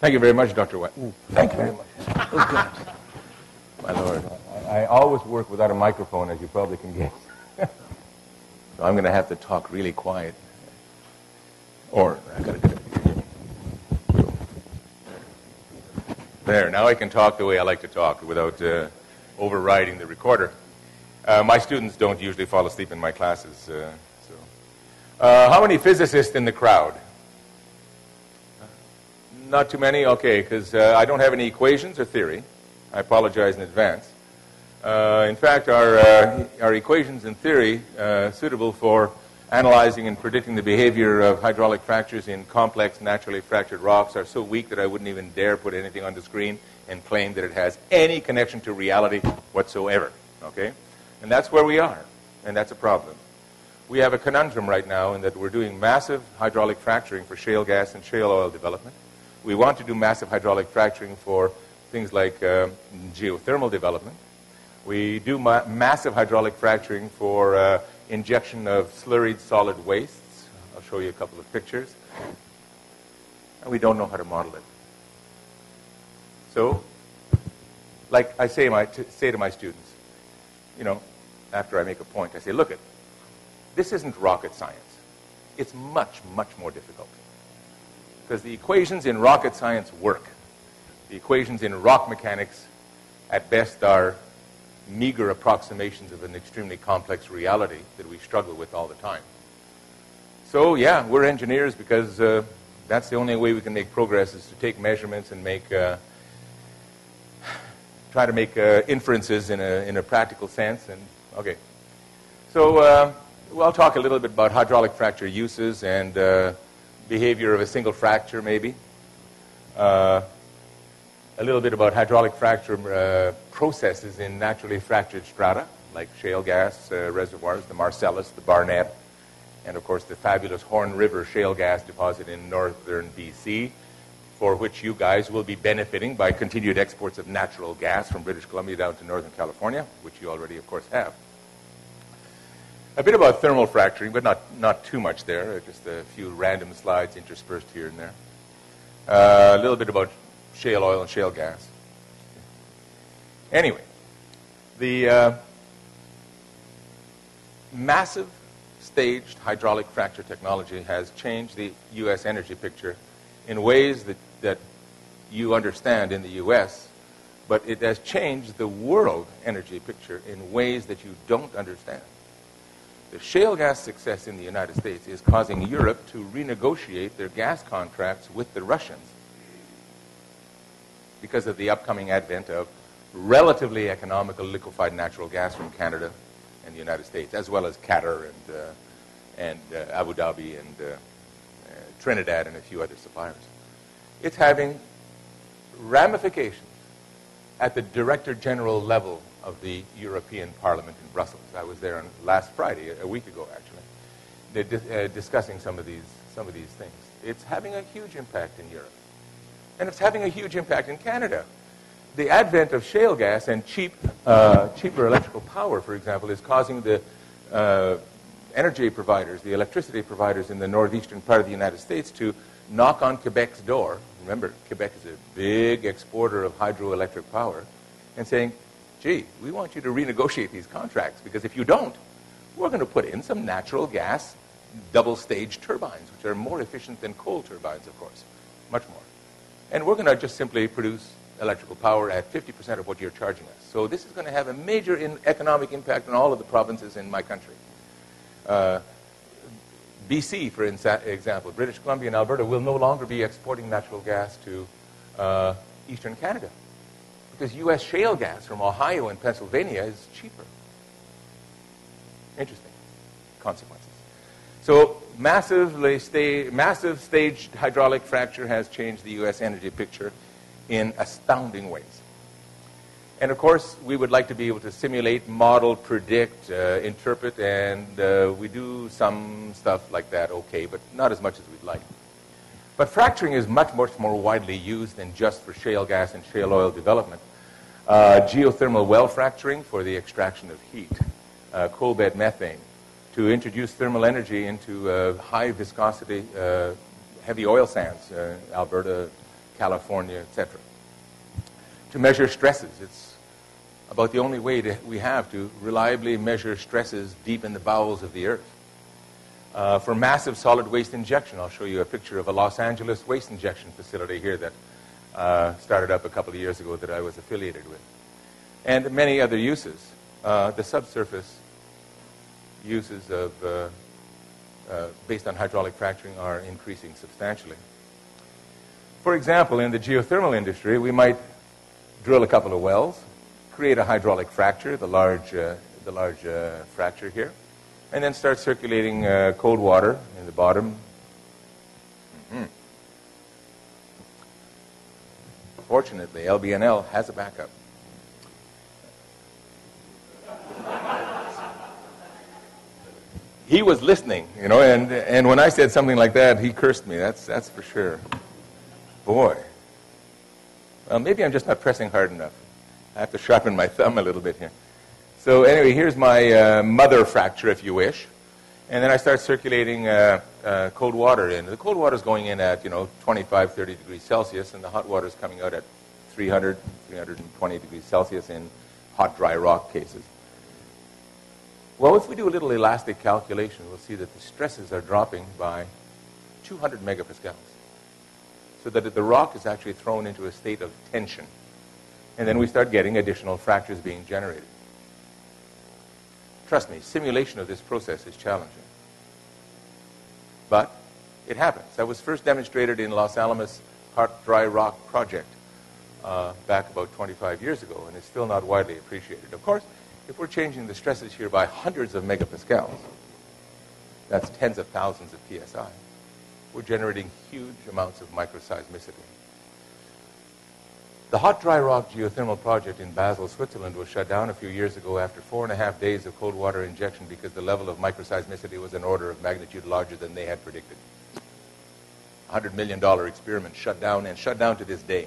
Thank you very much, Dr. White. Thank you very much. My lord. I, I always work without a microphone, as you probably can guess. so I'm going to have to talk really quiet. Or I got to get it. There. Now I can talk the way I like to talk without uh, overriding the recorder. Uh, my students don't usually fall asleep in my classes. Uh, so. Uh, how many physicists in the crowd? Not too many? Okay, because uh, I don't have any equations or theory. I apologize in advance. Uh, in fact, our, uh, our equations and theory uh, suitable for analyzing and predicting the behavior of hydraulic fractures in complex naturally fractured rocks are so weak that I wouldn't even dare put anything on the screen and claim that it has any connection to reality whatsoever. Okay? And that's where we are, and that's a problem. We have a conundrum right now in that we're doing massive hydraulic fracturing for shale gas and shale oil development we want to do massive hydraulic fracturing for things like uh, geothermal development. We do ma- massive hydraulic fracturing for uh, injection of slurried solid wastes. I'll show you a couple of pictures. And we don't know how to model it. So, like I say, my, to, say to my students, you know, after I make a point, I say, look it, this isn't rocket science. It's much, much more difficult because the equations in rocket science work. The equations in rock mechanics, at best, are meager approximations of an extremely complex reality that we struggle with all the time. So, yeah, we're engineers because uh, that's the only way we can make progress is to take measurements and make, uh, try to make uh, inferences in a, in a practical sense. And okay, so uh, well, I'll talk a little bit about hydraulic fracture uses and uh, behavior of a single fracture, maybe. Uh, a little bit about hydraulic fracture uh, processes in naturally fractured strata, like shale gas uh, reservoirs, the Marcellus, the Barnett, and of course the fabulous Horn River shale gas deposit in northern BC, for which you guys will be benefiting by continued exports of natural gas from British Columbia down to Northern California, which you already, of course, have. A bit about thermal fracturing, but not, not too much there, just a few random slides interspersed here and there. Uh, a little bit about shale oil and shale gas. Anyway, the uh, massive staged hydraulic fracture technology has changed the U.S. energy picture in ways that, that you understand in the U.S., but it has changed the world energy picture in ways that you don't understand. The shale gas success in the United States is causing Europe to renegotiate their gas contracts with the Russians because of the upcoming advent of relatively economical liquefied natural gas from Canada and the United States, as well as Qatar and, uh, and uh, Abu Dhabi and uh, uh Trinidad and a few other suppliers. It's having ramifications at the director general level of the European Parliament in Brussels. I was there on last Friday, a week ago actually. Uh, discussing some of these some of these things. It's having a huge impact in Europe, and it's having a huge impact in Canada. The advent of shale gas and cheap, uh, cheaper electrical power, for example, is causing the uh, energy providers, the electricity providers in the northeastern part of the United States, to knock on Quebec's door. Remember, Quebec is a big exporter of hydroelectric power, and saying, gee, we want you to renegotiate these contracts because if you don't, we're going to put in some natural gas double stage turbines, which are more efficient than coal turbines, of course, much more. And we're going to just simply produce electrical power at 50% of what you're charging us. So this is going to have a major economic impact on all of the provinces in my country. Uh, BC, for example, British Columbia and Alberta will no longer be exporting natural gas to uh, eastern Canada because U.S. shale gas from Ohio and Pennsylvania is cheaper. Interesting consequences. So massively sta- massive staged hydraulic fracture has changed the U.S. energy picture in astounding ways. And of course, we would like to be able to simulate, model, predict, uh, interpret, and uh, we do some stuff like that okay, but not as much as we'd like. But fracturing is much, much more widely used than just for shale gas and shale oil development. Uh, geothermal well fracturing for the extraction of heat, uh, coal bed methane, to introduce thermal energy into uh, high viscosity uh, heavy oil sands, uh, Alberta, California, etc. To measure stresses, it's about the only way to, we have to reliably measure stresses deep in the bowels of the earth. Uh, for massive solid waste injection, I'll show you a picture of a Los Angeles waste injection facility here that uh, started up a couple of years ago that I was affiliated with. And many other uses. Uh, the subsurface uses of, uh, uh, based on hydraulic fracturing are increasing substantially. For example, in the geothermal industry, we might drill a couple of wells, create a hydraulic fracture, the large, uh, the large fracture here, and then start circulating uh, cold water in the bottom. Mm-hmm. Fortunately, LBNL has a backup. he was listening, you know, and, and when I said something like that, he cursed me. That's, that's for sure. Boy. Well, maybe I'm just not pressing hard enough. I have to sharpen my thumb a little bit here. So anyway, here's my uh, mother fracture, if you wish. And then I start circulating uh, uh, cold water in. The cold water is going in at, you know, 25, 30 degrees Celsius, and the hot water is coming out at 300, 320 degrees Celsius in hot, dry rock cases. Well, if we do a little elastic calculation, we'll see that the stresses are dropping by 200 megapascals. So that the rock is actually thrown into a state of tension. And then we start getting additional fractures being generated. Trust me, simulation of this process is challenging. But it happens. That was first demonstrated in Los Alamos Hot Dry Rock Project uh, back about 25 years ago, and it's still not widely appreciated. Of course, if we're changing the stresses here by hundreds of megapascals, that's tens of thousands of psi, we're generating huge amounts of microseismicity. The Hot Dry Rock Geothermal Project in Basel, Switzerland was shut down a few years ago after four and a half days of cold water injection because the level of microseismicity was an order of magnitude larger than they had predicted. A $100 million experiment shut down and shut down to this day.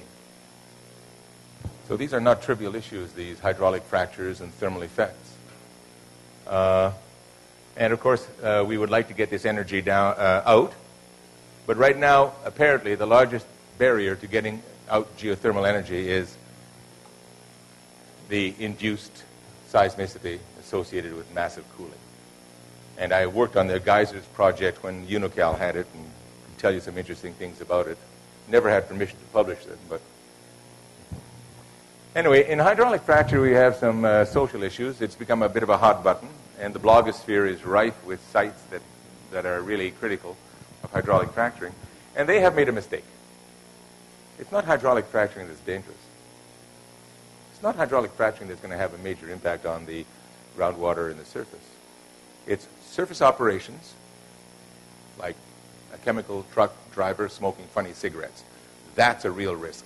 So these are not trivial issues, these hydraulic fractures and thermal effects. Uh, and of course, uh, we would like to get this energy down, uh, out. But right now, apparently, the largest barrier to getting out geothermal energy is the induced seismicity associated with massive cooling. And I worked on the geysers project when Unocal had it and can tell you some interesting things about it. Never had permission to publish it, but Anyway, in hydraulic fracture, we have some uh, social issues. It's become a bit of a hot button, and the blogosphere is rife with sites that, that are really critical of hydraulic fracturing. And they have made a mistake. It's not hydraulic fracturing that's dangerous. It's not hydraulic fracturing that's going to have a major impact on the groundwater in the surface. It's surface operations, like a chemical truck driver smoking funny cigarettes. That's a real risk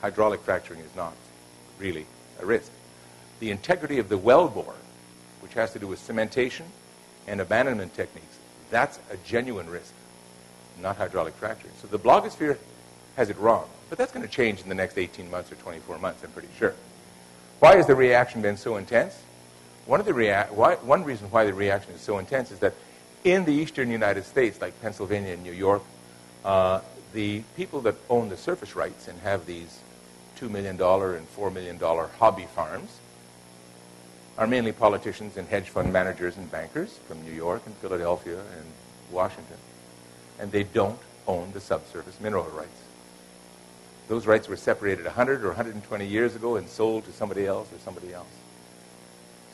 hydraulic fracturing is not really a risk. The integrity of the wellbore, which has to do with cementation and abandonment techniques, that's a genuine risk, not hydraulic fracturing. So the blogosphere has it wrong. But that's going to change in the next 18 months or 24 months, I'm pretty sure. Why has the reaction been so intense? One, of the rea- why, one reason why the reaction is so intense is that in the eastern United States, like Pennsylvania and New York, uh, the people that own the surface rights and have these $2 million and $4 million hobby farms are mainly politicians and hedge fund managers and bankers from New York and Philadelphia and Washington. And they don't own the subsurface mineral rights. Those rights were separated 100 or 120 years ago and sold to somebody else or somebody else.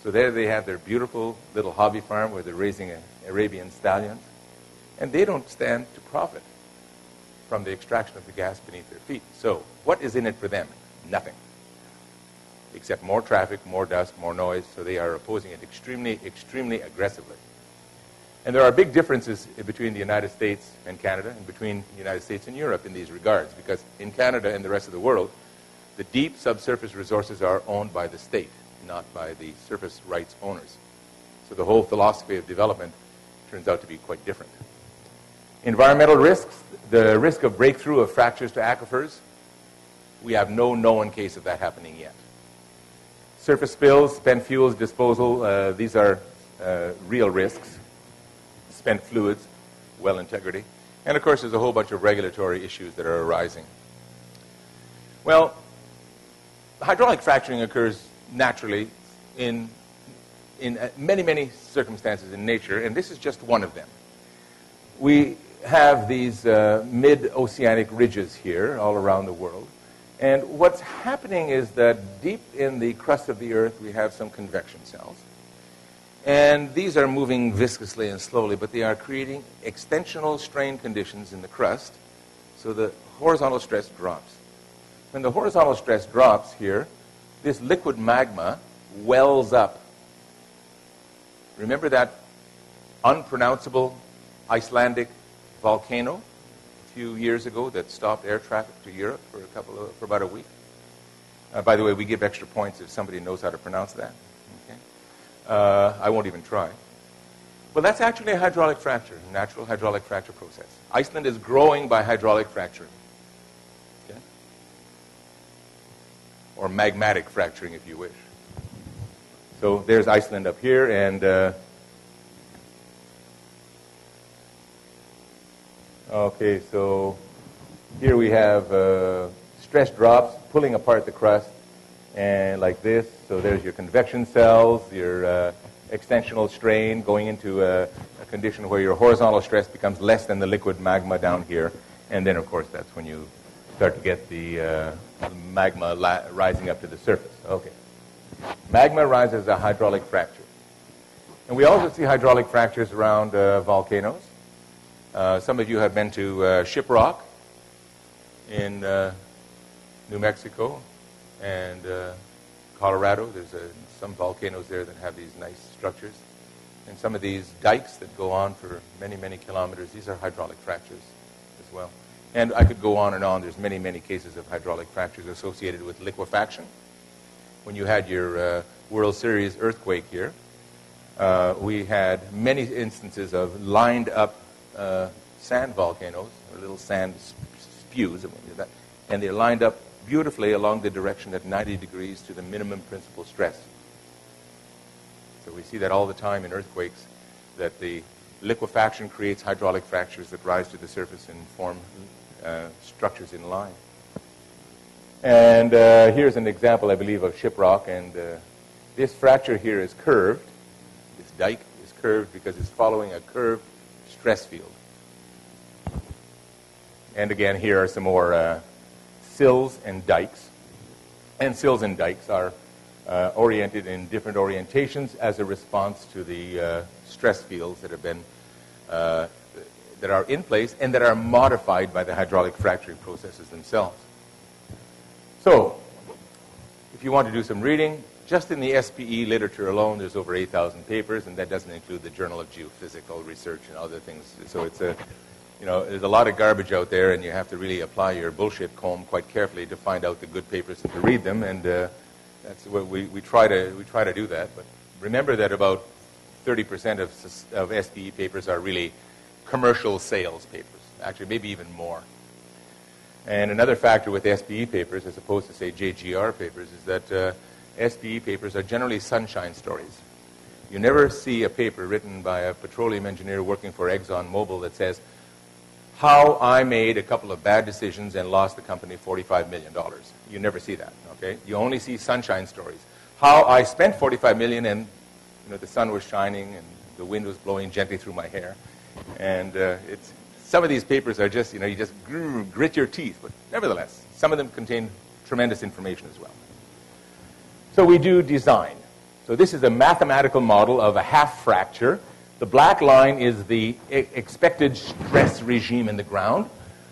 So there they have their beautiful little hobby farm where they're raising Arabian stallions. And they don't stand to profit from the extraction of the gas beneath their feet. So, what is in it for them? Nothing. Except more traffic, more dust, more noise, so they are opposing it extremely, extremely aggressively. And there are big differences between the United States and Canada, and between the United States and Europe in these regards, because in Canada and the rest of the world, the deep subsurface resources are owned by the state, not by the surface rights owners. So the whole philosophy of development turns out to be quite different. Environmental risks, the risk of breakthrough of fractures to aquifers, we have no known case of that happening yet. Surface spills, spent fuels disposal, uh, these are uh, real risks. Spent fluids, well integrity. And of course, there's a whole bunch of regulatory issues that are arising Well, hydraulic fracturing occurs naturally in, in uh, many, many circumstances in nature, and this is just one of them. We have these uh, mid-oceanic ridges here all around the world. And what's happening is that deep in the crust of the Earth, we have some convection cells. And these are moving viscously and slowly, but they are creating extensional strain conditions in the crust, so the horizontal stress drops. When the horizontal stress drops here, this liquid magma wells up. Remember that unpronounceable Icelandic volcano a few years ago that stopped air traffic to Europe for a couple of, for about a week? Uh, by the way, we give extra points if somebody knows how to pronounce that. Uh, I won't even try. Well, that's actually a hydraulic fracture, natural hydraulic fracture process. Iceland is growing by hydraulic fracturing. Okay? Or magmatic fracturing, if you wish. So there's Iceland up here, and uh, okay, so here we have uh, stress drops pulling apart the crust, and like this. So there's your convection cells, your uh, extensional strain going into a, a, condition where your horizontal stress becomes less than the liquid magma down here, and then of course that's when you start to get the uh, magma rising up to the surface. Okay. Magma rises as a hydraulic fracture. And we also see hydraulic fractures around uh, volcanoes. Uh, some of you have been to uh, Shiprock in uh, New Mexico and uh, Colorado. There's a, some volcanoes there that have these nice structures. And some of these dikes that go on for many, many kilometers, these are hydraulic fractures as well. And I could go on and on. There's many, many cases of hydraulic fractures associated with liquefaction when you had your uh, World Series earthquake here, uh, we had many instances of lined up uh, sand volcanoes, or little sand spews, and they're lined up beautifully along the direction at 90 degrees to the minimum principal stress. So we see that all the time in earthquakes, that the liquefaction creates hydraulic fractures that rise to the surface and form uh, structures in line. And uh, here's an example, I believe, of shiprock. And uh, this fracture here is curved. This dike is curved because it's following a curved stress field. And again, here are some more uh, sills and dikes. And sills and dikes are uh, oriented in different orientations as a response to the uh, stress fields that have been uh, that are in place and that are modified by the hydraulic fracturing processes themselves. So, if you want to do some reading, just in the SPE literature alone, there's over 8,000 papers, and that doesn't include the Journal of Geophysical Research and other things. So it's a, you know, there's a lot of garbage out there, and you have to really apply your bullshit comb quite carefully to find out the good papers and to read them. And uh, that's what we, we try to we try to do that. But remember that about 30% of, of SPE papers are really commercial sales papers. Actually, maybe even more. And another factor with SPE papers, as opposed to, say, JGR papers, is that uh, SPE papers are generally sunshine stories. You never see a paper written by a petroleum engineer working for ExxonMobil that says, how I made a couple of bad decisions and lost the company $45 million. You never see that, okay? You only see sunshine stories. How I spent 45 million and you know, the sun was shining and the wind was blowing gently through my hair. And uh, it's, some of these papers are just, you know, you just grit your teeth. But nevertheless, some of them contain tremendous information as well. So we do design. So this is a mathematical model of a half fracture. The black line is the expected stress regime in the ground.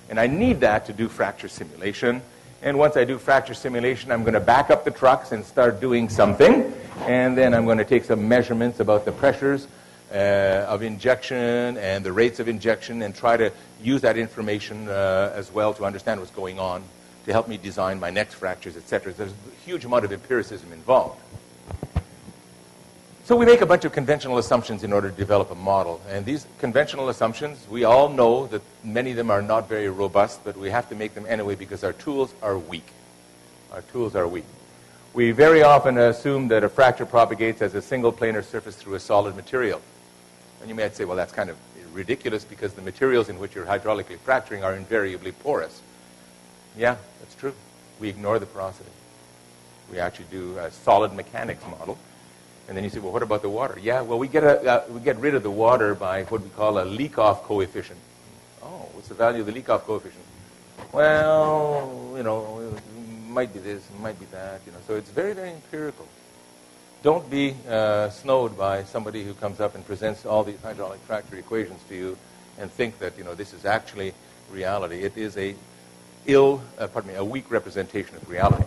And I need that to do fracture simulation. And once I do fracture simulation, I'm going to back up the trucks and start doing something. And then I'm going to take some measurements about the pressures uh, of injection and the rates of injection and try to use that information uh, as well to understand what's going on to help me design my next fractures, etc. There's a huge amount of empiricism involved. So we make a bunch of conventional assumptions in order to develop a model. And these conventional assumptions, we all know that many of them are not very robust, but we have to make them anyway because our tools are weak. Our tools are weak. We very often assume that a fracture propagates as a single planar surface through a solid material. And you might say, well, that's kind of ridiculous because the materials in which you're hydraulically fracturing are invariably porous. Yeah, that's true. We ignore the porosity. We actually do a solid mechanics model. And then you say, well, what about the water? Yeah, well, we get, a, uh, we get rid of the water by what we call a leak-off coefficient. Oh, what's the value of the leak-off coefficient? Well, you know, might be this, might be that, you know. So it's very, very empirical. Don't be uh, snowed by somebody who comes up and presents all these hydraulic fracture equations to you and think that, you know, this is actually reality. It is a ill, uh, pardon me, a weak representation of reality.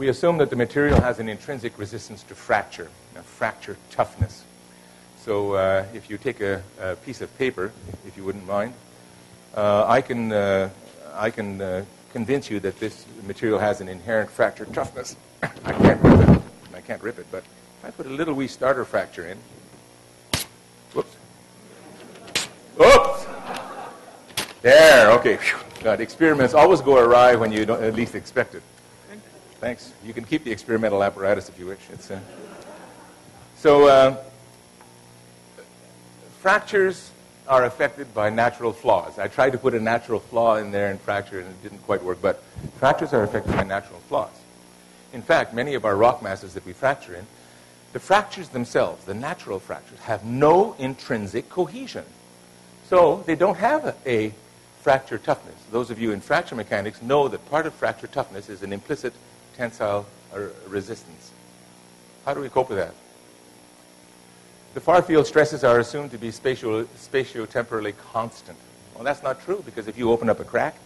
We assume that the material has an intrinsic resistance to fracture, a fracture toughness. So uh, if you take a, a, piece of paper, if you wouldn't mind, uh, I can, uh, I can uh, convince you that this material has an inherent fracture toughness. I can't rip it. I can't rip it, but if I put a little wee starter fracture in, whoops, whoops, there, okay. God, experiments always go awry when you don't at least expect it. Thanks. You can keep the experimental apparatus if you wish. It's, uh... So, uh, fractures are affected by natural flaws. I tried to put a natural flaw in there in fracture and it didn't quite work, but fractures are affected by natural flaws. In fact, many of our rock masses that we fracture in, the fractures themselves, the natural fractures, have no intrinsic cohesion. So they don't have a, a fracture toughness. Those of you in fracture mechanics know that part of fracture toughness is an implicit tensile resistance. How do we cope with that? The far field stresses are assumed to be spatio- spatiotemporally constant. Well, that's not true because if you open up a crack,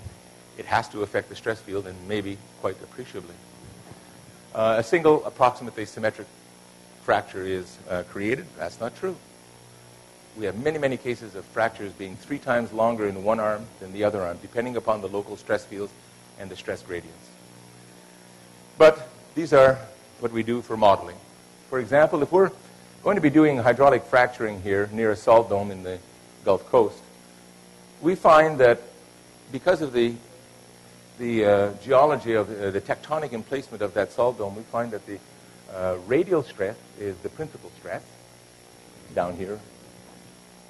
it has to affect the stress field and maybe quite appreciably. Uh, a single approximately symmetric fracture is uh, created. That's not true we have many, many cases of fractures being three times longer in one arm than the other arm, depending upon the local stress fields and the stress gradients. But these are what we do for modeling. For example, if we're going to be doing hydraulic fracturing here near a salt dome in the Gulf Coast, we find that because of the, the uh, geology of uh, the tectonic emplacement of that salt dome, we find that the uh, radial stress is the principal stress down here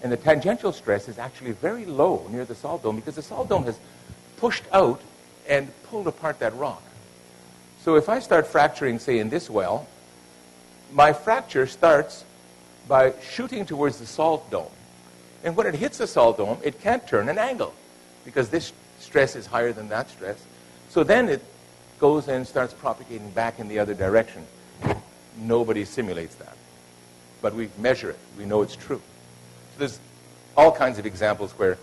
and the tangential stress is actually very low near the salt dome because the salt dome has pushed out and pulled apart that rock. So if I start fracturing, say, in this well, my fracture starts by shooting towards the salt dome. And when it hits the salt dome, it can't turn an angle because this stress is higher than that stress. So then it goes and starts propagating back in the other direction. Nobody simulates that. But we measure it. We know it's true So there's all kinds of examples where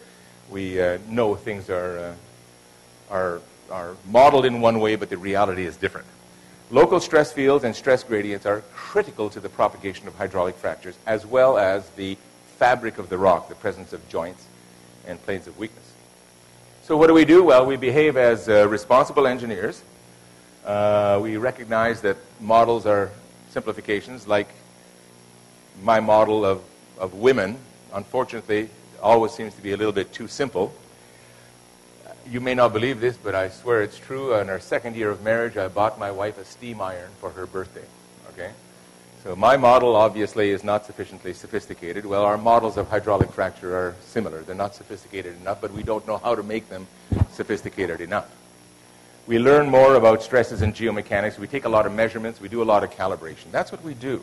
we uh, know things are, uh, are, are modeled in one way, but the reality is different. Local stress fields and stress gradients are critical to the propagation of hydraulic fractures, as well as the fabric of the rock, the presence of joints and planes of weakness. So what do we do? Well, we behave as uh, responsible engineers. Uh, we recognize that models are simplifications, like my model of, of women unfortunately, always seems to be a little bit too simple. You may not believe this, but I swear it's true. In our second year of marriage, I bought my wife a steam iron for her birthday. Okay? So my model obviously is not sufficiently sophisticated. Well, our models of hydraulic fracture are similar. They're not sophisticated enough, but we don't know how to make them sophisticated enough. We learn more about stresses in geomechanics. We take a lot of measurements. We do a lot of calibration. That's what we do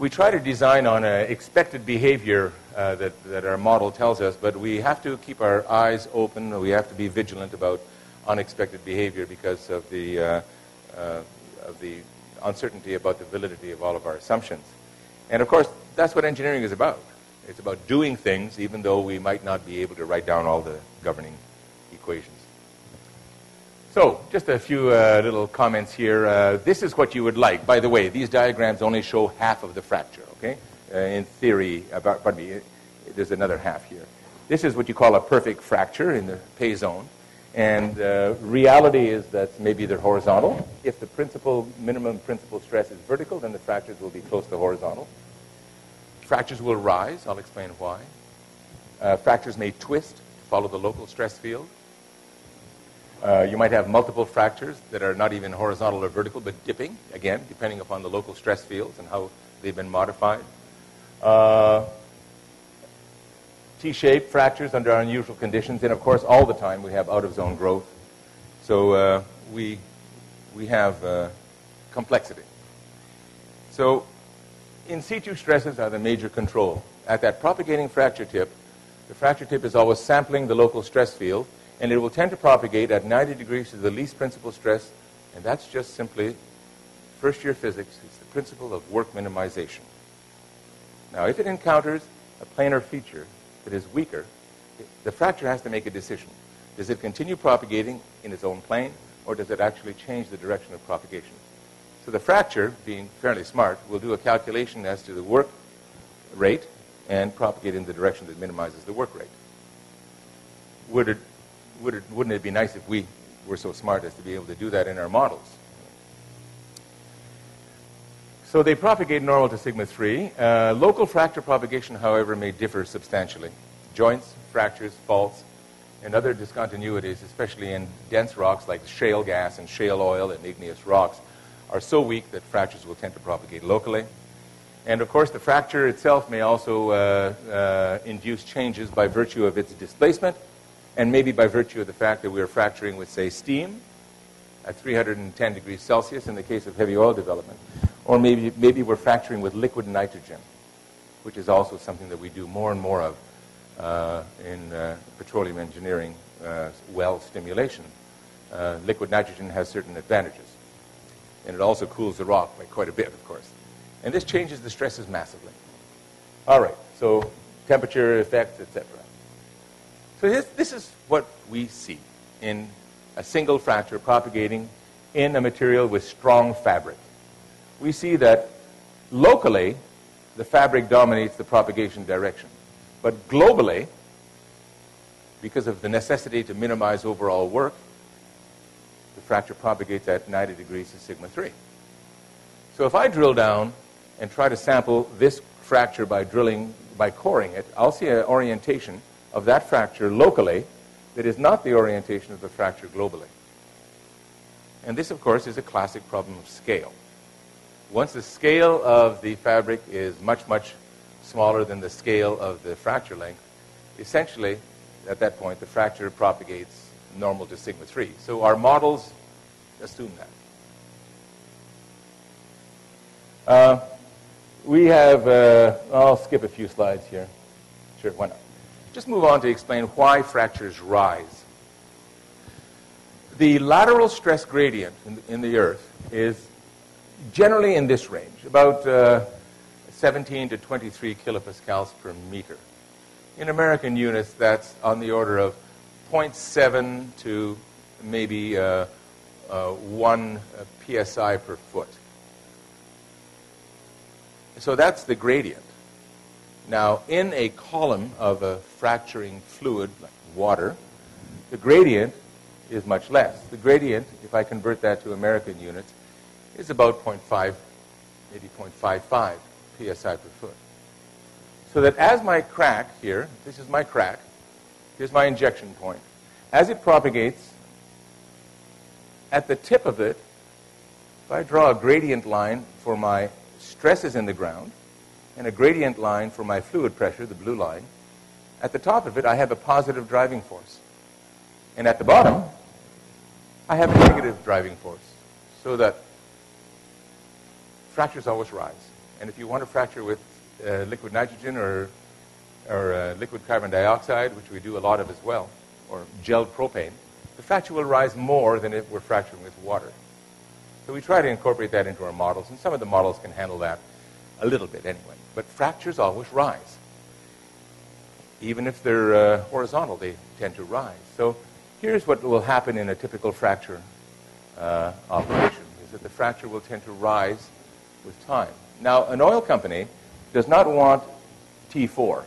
we try to design on an expected behavior uh, that, that our model tells us, but we have to keep our eyes open. We have to be vigilant about unexpected behavior because of the, uh, uh, of the uncertainty about the validity of all of our assumptions. And of course, that's what engineering is about. It's about doing things even though we might not be able to write down all the governing equations. So, just a few uh, little comments here. Uh, this is what you would like. By the way, these diagrams only show half of the fracture, okay? Uh, in theory, about, pardon me, there's another half here. This is what you call a perfect fracture in the pay zone. And uh, reality is that maybe they're horizontal. If the principal, minimum principal stress is vertical, then the fractures will be close to horizontal. Fractures will rise. I'll explain why. Uh, fractures may twist to follow the local stress field. Uh, you might have multiple fractures that are not even horizontal or vertical, but dipping, again, depending upon the local stress fields and how they've been modified. Uh, T-shaped fractures under unusual conditions, and of course, all the time we have out-of-zone growth. So uh, we, we have uh, complexity. So in situ stresses are the major control. At that propagating fracture tip, the fracture tip is always sampling the local stress field, and it will tend to propagate at 90 degrees to the least principal stress, and that's just simply first year physics. It's the principle of work minimization. Now, if it encounters a planar feature that is weaker, the fracture has to make a decision. Does it continue propagating in its own plane, or does it actually change the direction of propagation? So the fracture, being fairly smart, will do a calculation as to the work rate and propagate in the direction that minimizes the work rate. Would it, would it, wouldn't it be nice if we were so smart as to be able to do that in our models? So they propagate normal to sigma 3. Uh, local fracture propagation, however, may differ substantially. Joints, fractures, faults, and other discontinuities, especially in dense rocks like shale gas and shale oil and igneous rocks, are so weak that fractures will tend to propagate locally. And of course, the fracture itself may also uh, uh, induce changes by virtue of its displacement and maybe by virtue of the fact that we are fracturing with, say, steam at 310 degrees Celsius in the case of heavy oil development. Or maybe, maybe we're fracturing with liquid nitrogen, which is also something that we do more and more of uh, in uh, petroleum engineering uh, well stimulation. Uh, liquid nitrogen has certain advantages. And it also cools the rock by quite a bit, of course. And this changes the stresses massively. All right, so temperature effects, etc. So this, this is what we see in a single fracture propagating in a material with strong fabric. We see that locally, the fabric dominates the propagation direction. But globally, because of the necessity to minimize overall work, the fracture propagates at 90 degrees to sigma 3. So if I drill down and try to sample this fracture by drilling, by coring it, I'll see an orientation of that fracture locally that is not the orientation of the fracture globally. And this, of course, is a classic problem of scale. Once the scale of the fabric is much, much smaller than the scale of the fracture length, essentially, at that point, the fracture propagates normal to sigma 3. So our models assume that. Uh, we have, uh, I'll skip a few slides here. Sure, why not? Just move on to explain why fractures rise. The lateral stress gradient in, in the Earth is generally in this range, about uh, 17 to 23 kilopascals per meter. In American units, that's on the order of 0.7 to maybe uh, uh, 1 uh, psi per foot. So that's the gradient. Now, in a column of a fracturing fluid, like water, the gradient is much less. The gradient, if I convert that to American units, is about 0.5, maybe 0.55 psi per foot. So that as my crack here, this is my crack, here's my injection point, as it propagates, at the tip of it, if I draw a gradient line for my stresses in the ground and a gradient line for my fluid pressure, the blue line, at the top of it I have a positive driving force. And at the bottom, I have a negative driving force. So that fractures always rise. And if you want to fracture with uh, liquid nitrogen or, or uh, liquid carbon dioxide, which we do a lot of as well, or gelled propane, the fracture will rise more than if we're fracturing with water. So we try to incorporate that into our models, and some of the models can handle that a little bit anyway. But fractures always rise. Even if they're uh, horizontal, they tend to rise. So here's what will happen in a typical fracture uh, operation, is that the fracture will tend to rise with time. Now, an oil company does not want T4,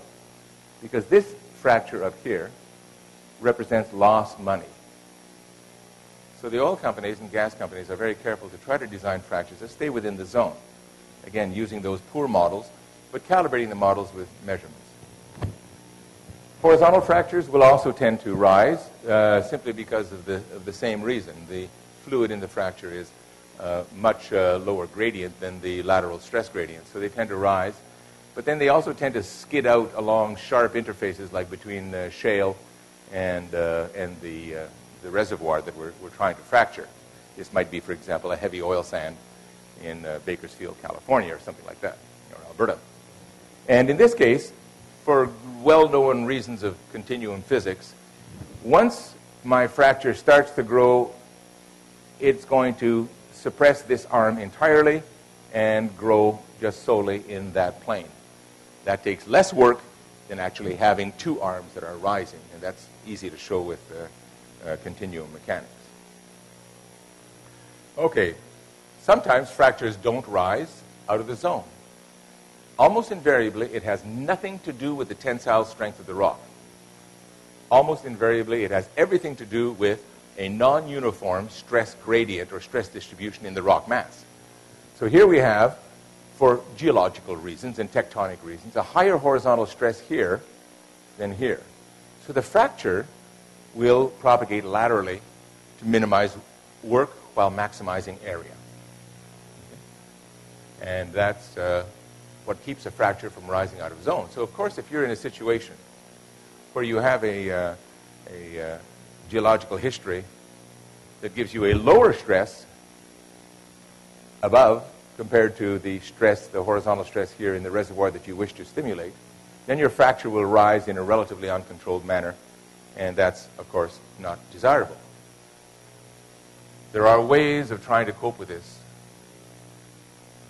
because this fracture up here represents lost money. So the oil companies and gas companies are very careful to try to design fractures that stay within the zone. Again, using those poor models, but calibrating the models with measurements. Horizontal fractures will also tend to rise uh, simply because of the, of the same reason. The fluid in the fracture is uh, much uh, lower gradient than the lateral stress gradient, so they tend to rise. But then they also tend to skid out along sharp interfaces like between uh, shale and, uh, and the, uh, the reservoir that we're, we're trying to fracture. This might be, for example, a heavy oil sand in Bakersfield, California, or something like that, or Alberta. And in this case, for well-known reasons of continuum physics, once my fracture starts to grow, it's going to suppress this arm entirely and grow just solely in that plane. That takes less work than actually having two arms that are rising, and that's easy to show with uh, uh, continuum mechanics. Okay, sometimes fractures don't rise out of the zone. Almost invariably, it has nothing to do with the tensile strength of the rock. Almost invariably, it has everything to do with a non-uniform stress gradient or stress distribution in the rock mass. So here we have, for geological reasons and tectonic reasons, a higher horizontal stress here than here. So the fracture will propagate laterally to minimize work while maximizing area. And that's uh, what keeps a fracture from rising out of zone. So, of course, if you're in a situation where you have a, uh, a uh, geological history that gives you a lower stress above compared to the stress, the horizontal stress here in the reservoir that you wish to stimulate, then your fracture will rise in a relatively uncontrolled manner, and that's, of course, not desirable. There are ways of trying to cope with this,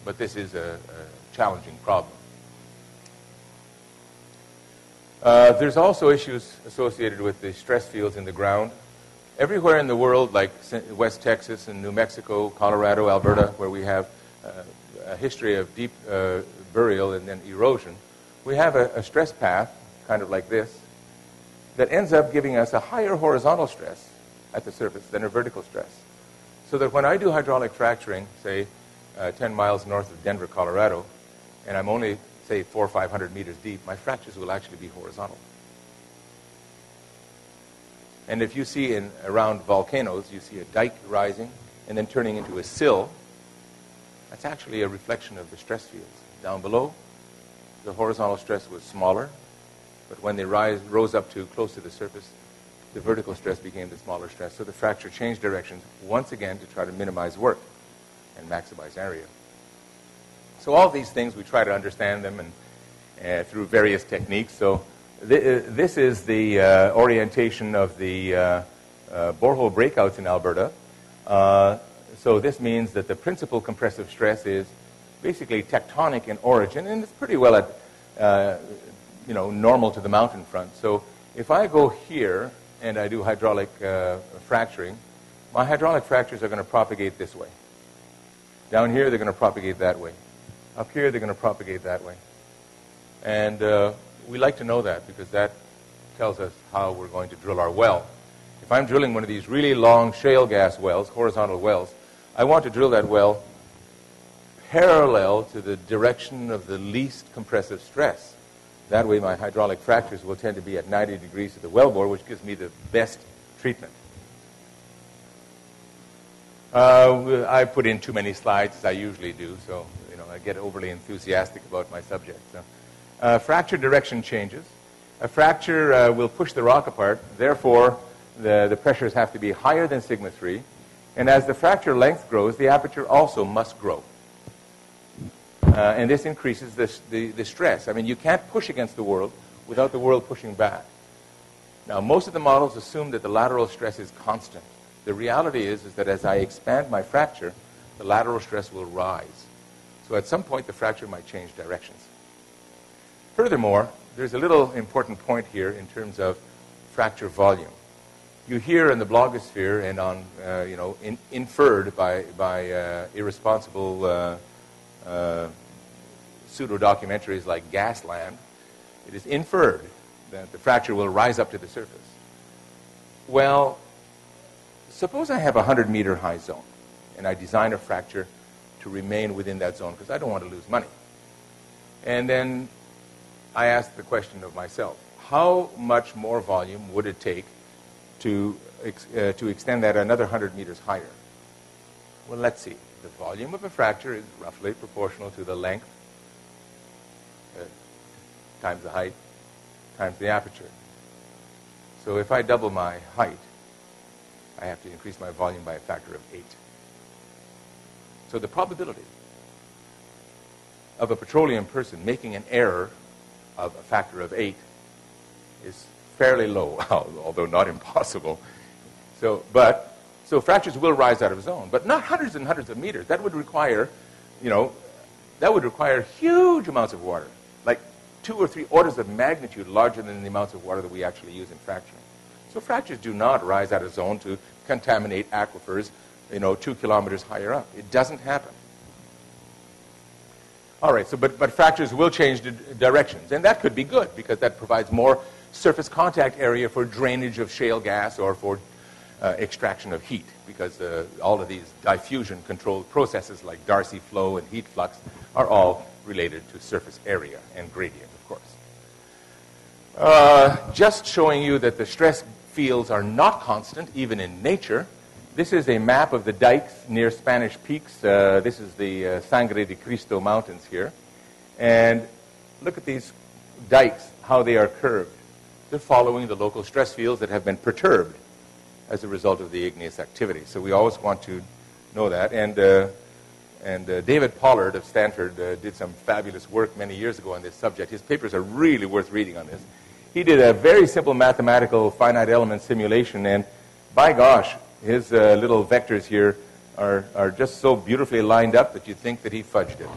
but this is a, a challenging problem. Uh, there's also issues associated with the stress fields in the ground. Everywhere in the world, like West Texas and New Mexico, Colorado, Alberta, where we have uh, a history of deep uh, burial and then erosion, we have a, a stress path, kind of like this, that ends up giving us a higher horizontal stress at the surface than a vertical stress. So that when I do hydraulic fracturing, say uh, 10 miles north of Denver, Colorado, and I'm only, say, four or 500 meters deep, my fractures will actually be horizontal. And if you see in around volcanoes, you see a dike rising and then turning into a sill, that's actually a reflection of the stress fields. Down below, the horizontal stress was smaller, but when they rise, rose up to close to the surface, the vertical stress became the smaller stress. So the fracture changed directions once again to try to minimize work and maximize area. So all these things, we try to understand them and, uh, through various techniques. So th- uh, this is the uh, orientation of the uh, uh borehole breakouts in Alberta. Uh, so this means that the principal compressive stress is basically tectonic in origin, and it's pretty well at, you know, normal to the mountain front. So if I go here and I do hydraulic fracturing, my hydraulic fractures are going to propagate this way. Down here, they're going to propagate that way. Up here, they're going to propagate that way. And uh, we like to know that because that tells us how we're going to drill our well. If I'm drilling one of these really long shale gas wells, horizontal wells, I want to drill that well parallel to the direction of the least compressive stress. That way my hydraulic fractures will tend to be at 90 degrees to the wellbore, which gives me the best treatment. Uh, I put in too many slides, as I usually do, so get overly enthusiastic about my subject. So, uh, fracture direction changes. A fracture uh, will push the rock apart. Therefore, the, the pressures have to be higher than sigma 3. And as the fracture length grows, the aperture also must grow. Uh, and this increases the, the, the stress. I mean, you can't push against the world without the world pushing back. Now, most of the models assume that the lateral stress is constant. The reality is, is that as I expand my fracture, the lateral stress will rise. So at some point, the fracture might change directions. Furthermore, there's a little important point here in terms of fracture volume. You hear in the blogosphere and on, uh, you know, in, inferred by, by uh, irresponsible uh, uh pseudo-documentaries like Gasland, it is inferred that the fracture will rise up to the surface. Well, suppose I have a 100-meter high zone, and I design a fracture to remain within that zone because I don't want to lose money. And then I asked the question of myself, how much more volume would it take to, uh, to extend that another 100 meters higher? Well, let's see. The volume of a fracture is roughly proportional to the length times the height times the aperture. So if I double my height, I have to increase my volume by a factor of 8. So the probability of a petroleum person making an error of a factor of 8 is fairly low, although not impossible. So, but, so fractures will rise out of zone, but not hundreds and hundreds of meters. That would require, you know, that would require huge amounts of water, like two or three orders of magnitude larger than the amounts of water that we actually use in fracturing. So fractures do not rise out of zone to contaminate aquifers, you know, two kilometers higher up. It doesn't happen. All right, so but, but fractures will change directions, and that could be good because that provides more surface contact area for drainage of shale gas or for uh, extraction of heat because uh, all of these diffusion controlled processes like Darcy flow and heat flux are all related to surface area and gradient, of course. Uh, just showing you that the stress fields are not constant, even in nature. This is a map of the dikes near Spanish Peaks. Uh, this is the uh, Sangre de Cristo Mountains here. And look at these dikes, how they are curved. They're following the local stress fields that have been perturbed as a result of the igneous activity. So we always want to know that. And, uh, and uh, David Pollard of Stanford uh, did some fabulous work many years ago on this subject. His papers are really worth reading on this. He did a very simple mathematical finite element simulation, and by gosh, his uh, little vectors here are, are just so beautifully lined up that you think that he fudged it.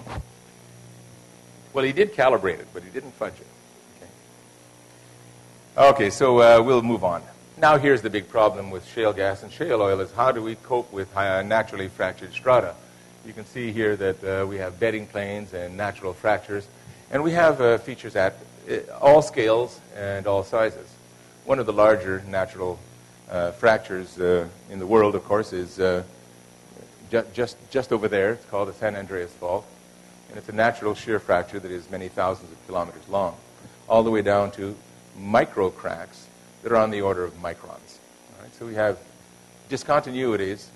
Well, he did calibrate it, but he didn't fudge it. Okay, okay so uh, we'll move on. Now here's the big problem with shale gas and shale oil is how do we cope with uh, naturally fractured strata? You can see here that uh, we have bedding planes and natural fractures, and we have uh, features at uh, all scales and all sizes. One of the larger natural fractures uh, in the world, of course, is ju- just, just over there. It's called the San Andreas Fault, and it's a natural shear fracture that is many thousands of kilometers long, all the way down to micro cracks that are on the order of microns. So we have discontinuities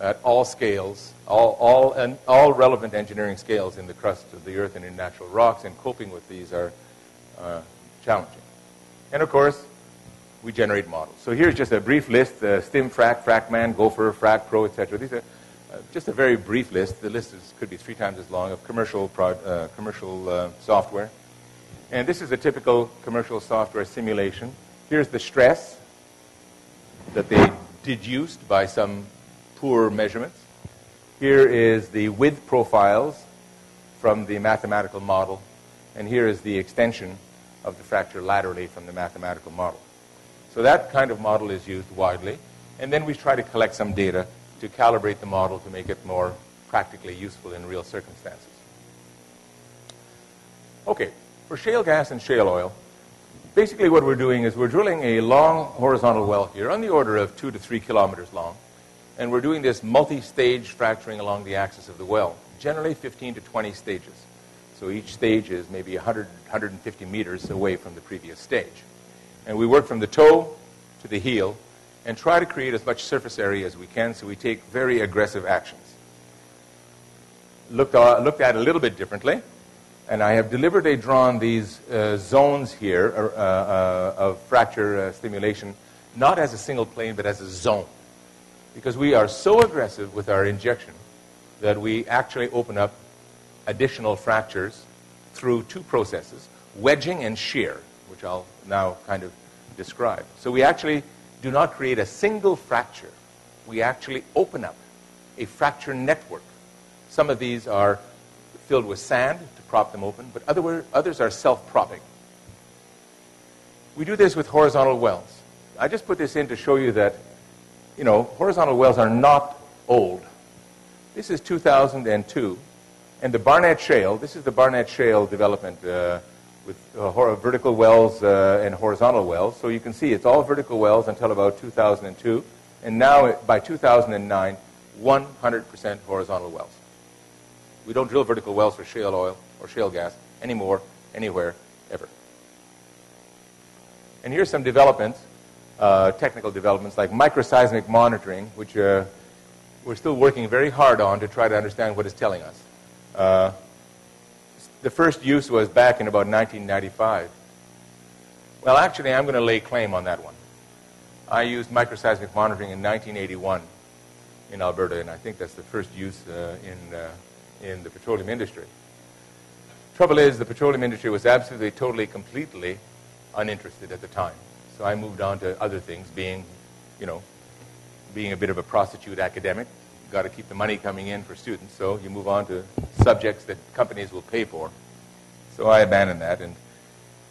at all scales, all, all, and all relevant engineering scales in the crust of the Earth and in natural rocks, and coping with these are uh, challenging. And of course, we generate models. So here's just a brief list, uh, StimFrac, FracMan, GOHFER, Frac Pro, etc. These are uh, just a very brief list. The list is, could be three times as long of commercial, uh, commercial uh, software. And this is a typical commercial software simulation. Here's the stress that they deduced by some poor measurements. Here is the width profiles from the mathematical model. And here is the extension of the fracture laterally from the mathematical model. So that kind of model is used widely. And then we try to collect some data to calibrate the model to make it more practically useful in real circumstances. Okay, for shale gas and shale oil, basically what we're doing is we're drilling a long horizontal well here on the order of two to three kilometers long. And we're doing this multi-stage fracturing along the axis of the well, generally 15 to 20 stages. So each stage is maybe 100, 150 meters away from the previous stage. And we work from the toe to the heel and try to create as much surface area as we can, so we take very aggressive actions. Looked, uh, looked at a little bit differently. And I have deliberately drawn these uh, zones here uh, uh, of fracture uh, stimulation, not as a single plane, but as a zone. Because we are so aggressive with our injection that we actually open up additional fractures through two processes, wedging and shear, which I'll now kind of describe. So we actually do not create a single fracture. We actually open up a fracture network. Some of these are filled with sand to prop them open, but other, others are self-propping. We do this with horizontal wells. I just put this in to show you that, you know, horizontal wells are not old. This is 2002, and the Barnett Shale, this is the Barnett Shale development uh, with uh, vertical wells uh, and horizontal wells. So you can see it's all vertical wells until about 2002, and now by 2009, 100% horizontal wells. We don't drill vertical wells for shale oil or shale gas anymore, anywhere, ever. And here's some developments, uh, technical developments like microseismic monitoring, which uh, we're still working very hard on to try to understand what it's telling us. Uh, the first use was back in about 1995. Well, actually, I'm going to lay claim on that one. I used microseismic monitoring in 1981 in Alberta, and I think that's the first use uh, in, uh, in the petroleum industry. Trouble is, the petroleum industry was absolutely, totally, completely uninterested at the time. So I moved on to other things, being, you know, being a bit of a prostitute academic. Got to keep the money coming in for students, so you move on to subjects that companies will pay for. So I abandoned that, and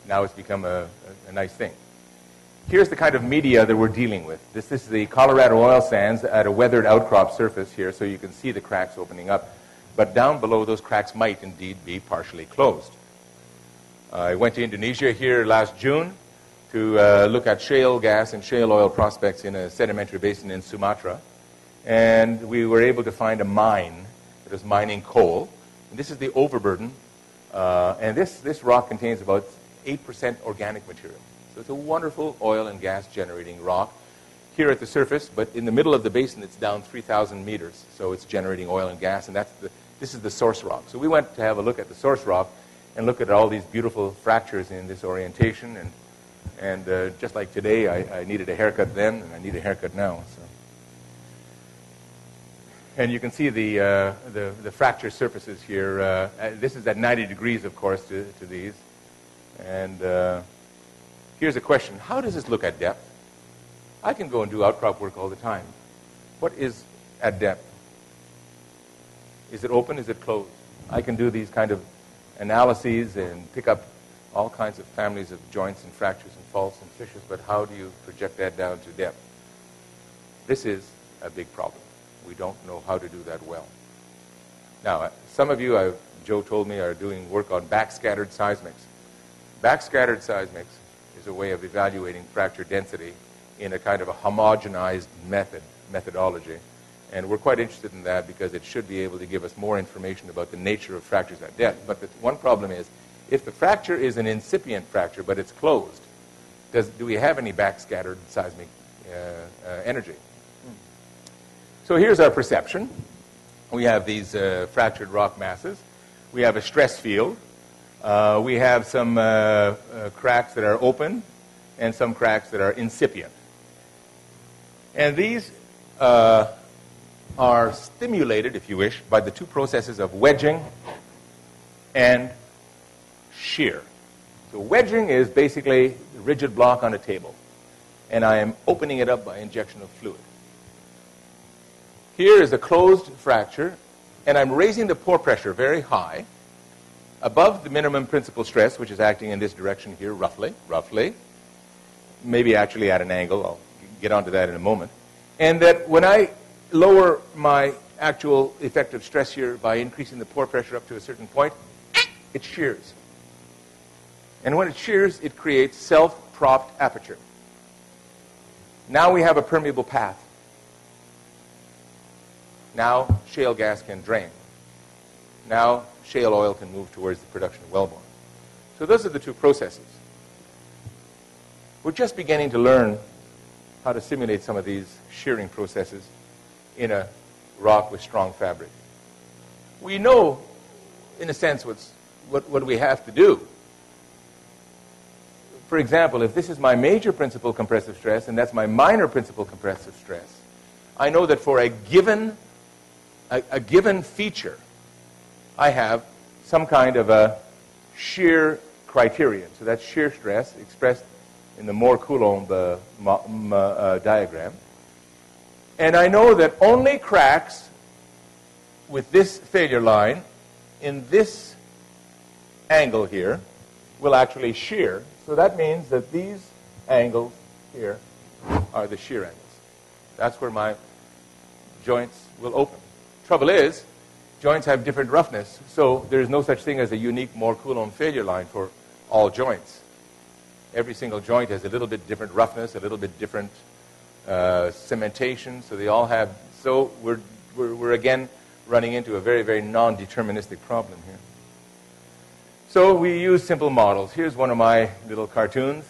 now it's become a, a, a nice thing. Here's the kind of media that we're dealing with. This, this is the Colorado oil sands at a weathered outcrop surface here, so you can see the cracks opening up. But down below, those cracks might indeed be partially closed. I went to Indonesia here last June to uh, look at shale gas and shale oil prospects in a sedimentary basin in Sumatra. And we were able to find a mine that was mining coal. And this is the overburden. Uh, and this, this rock contains about 8% organic material. So it's a wonderful oil and gas generating rock here at the surface, but in the middle of the basin, it's down 3,000 meters. So it's generating oil and gas, and that's the, this is the source rock. So we went to have a look at the source rock and look at all these beautiful fractures in this orientation. And, and uh, just like today, I, I, needed a haircut then, and I need a haircut now. So. And you can see the, uh, the, the, fracture surfaces here. Uh, this is at 90 degrees, of course, to, to these. And uh, Here's a question How does this look at depth? I can go and do outcrop work all the time. What is at depth? Is it open? Is it closed? I can do these kind of analyses and pick up all kinds of families of joints and fractures and faults and fissures, but how do you project that down to depth? This is a big problem. We don't know how to do that well. Now, some of you, I've, Joe told me, are doing work on backscattered seismics. Backscattered seismics is a way of evaluating fracture density in a kind of a homogenized method, methodology. And we're quite interested in that because it should be able to give us more information about the nature of fractures at depth. But the one problem is, if the fracture is an incipient fracture but it's closed, does, do we have any backscattered seismic uh, uh, energy? So here's our perception. We have these uh, fractured rock masses. We have a stress field. Uh, we have some uh, uh, cracks that are open and some cracks that are incipient. And these uh, are stimulated, if you wish, by the two processes of wedging and shear. So wedging is basically a rigid block on a table, and I am opening it up by injection of fluid. Here is a closed fracture, and I'm raising the pore pressure very high above the minimum principal stress, which is acting in this direction here, roughly, roughly, maybe actually at an angle. I'll get onto that in a moment. And that when I lower my actual effective stress here by increasing the pore pressure up to a certain point, it shears. And when it shears, it creates self-propped aperture. Now we have a permeable path. Now shale gas can drain. Now shale oil can move towards the production of wellbore. So those are the two processes. We're just beginning to learn how to simulate some of these shearing processes in a rock with strong fabric. We know, in a sense, what's, what, what we have to do. For example, if this is my major principal compressive stress and that's my minor principal compressive stress, I know that for a given, a, a given feature, I have some kind of a shear criterion. So that's shear stress expressed in the Mohr-Coulomb uh, uh, diagram. And I know that only cracks with this failure line in this angle here will actually shear. So that means that these angles here are the shear angles. That's where my joints will open. Trouble is, joints have different roughness, so there's no such thing as a unique Mohr-Coulomb failure line for all joints. Every single joint has a little bit different roughness, a little bit different uh, cementation, so they all have. So we're, we're, we're again running into a very, very non deterministic problem here. So we use simple models. Here's one of my little cartoons.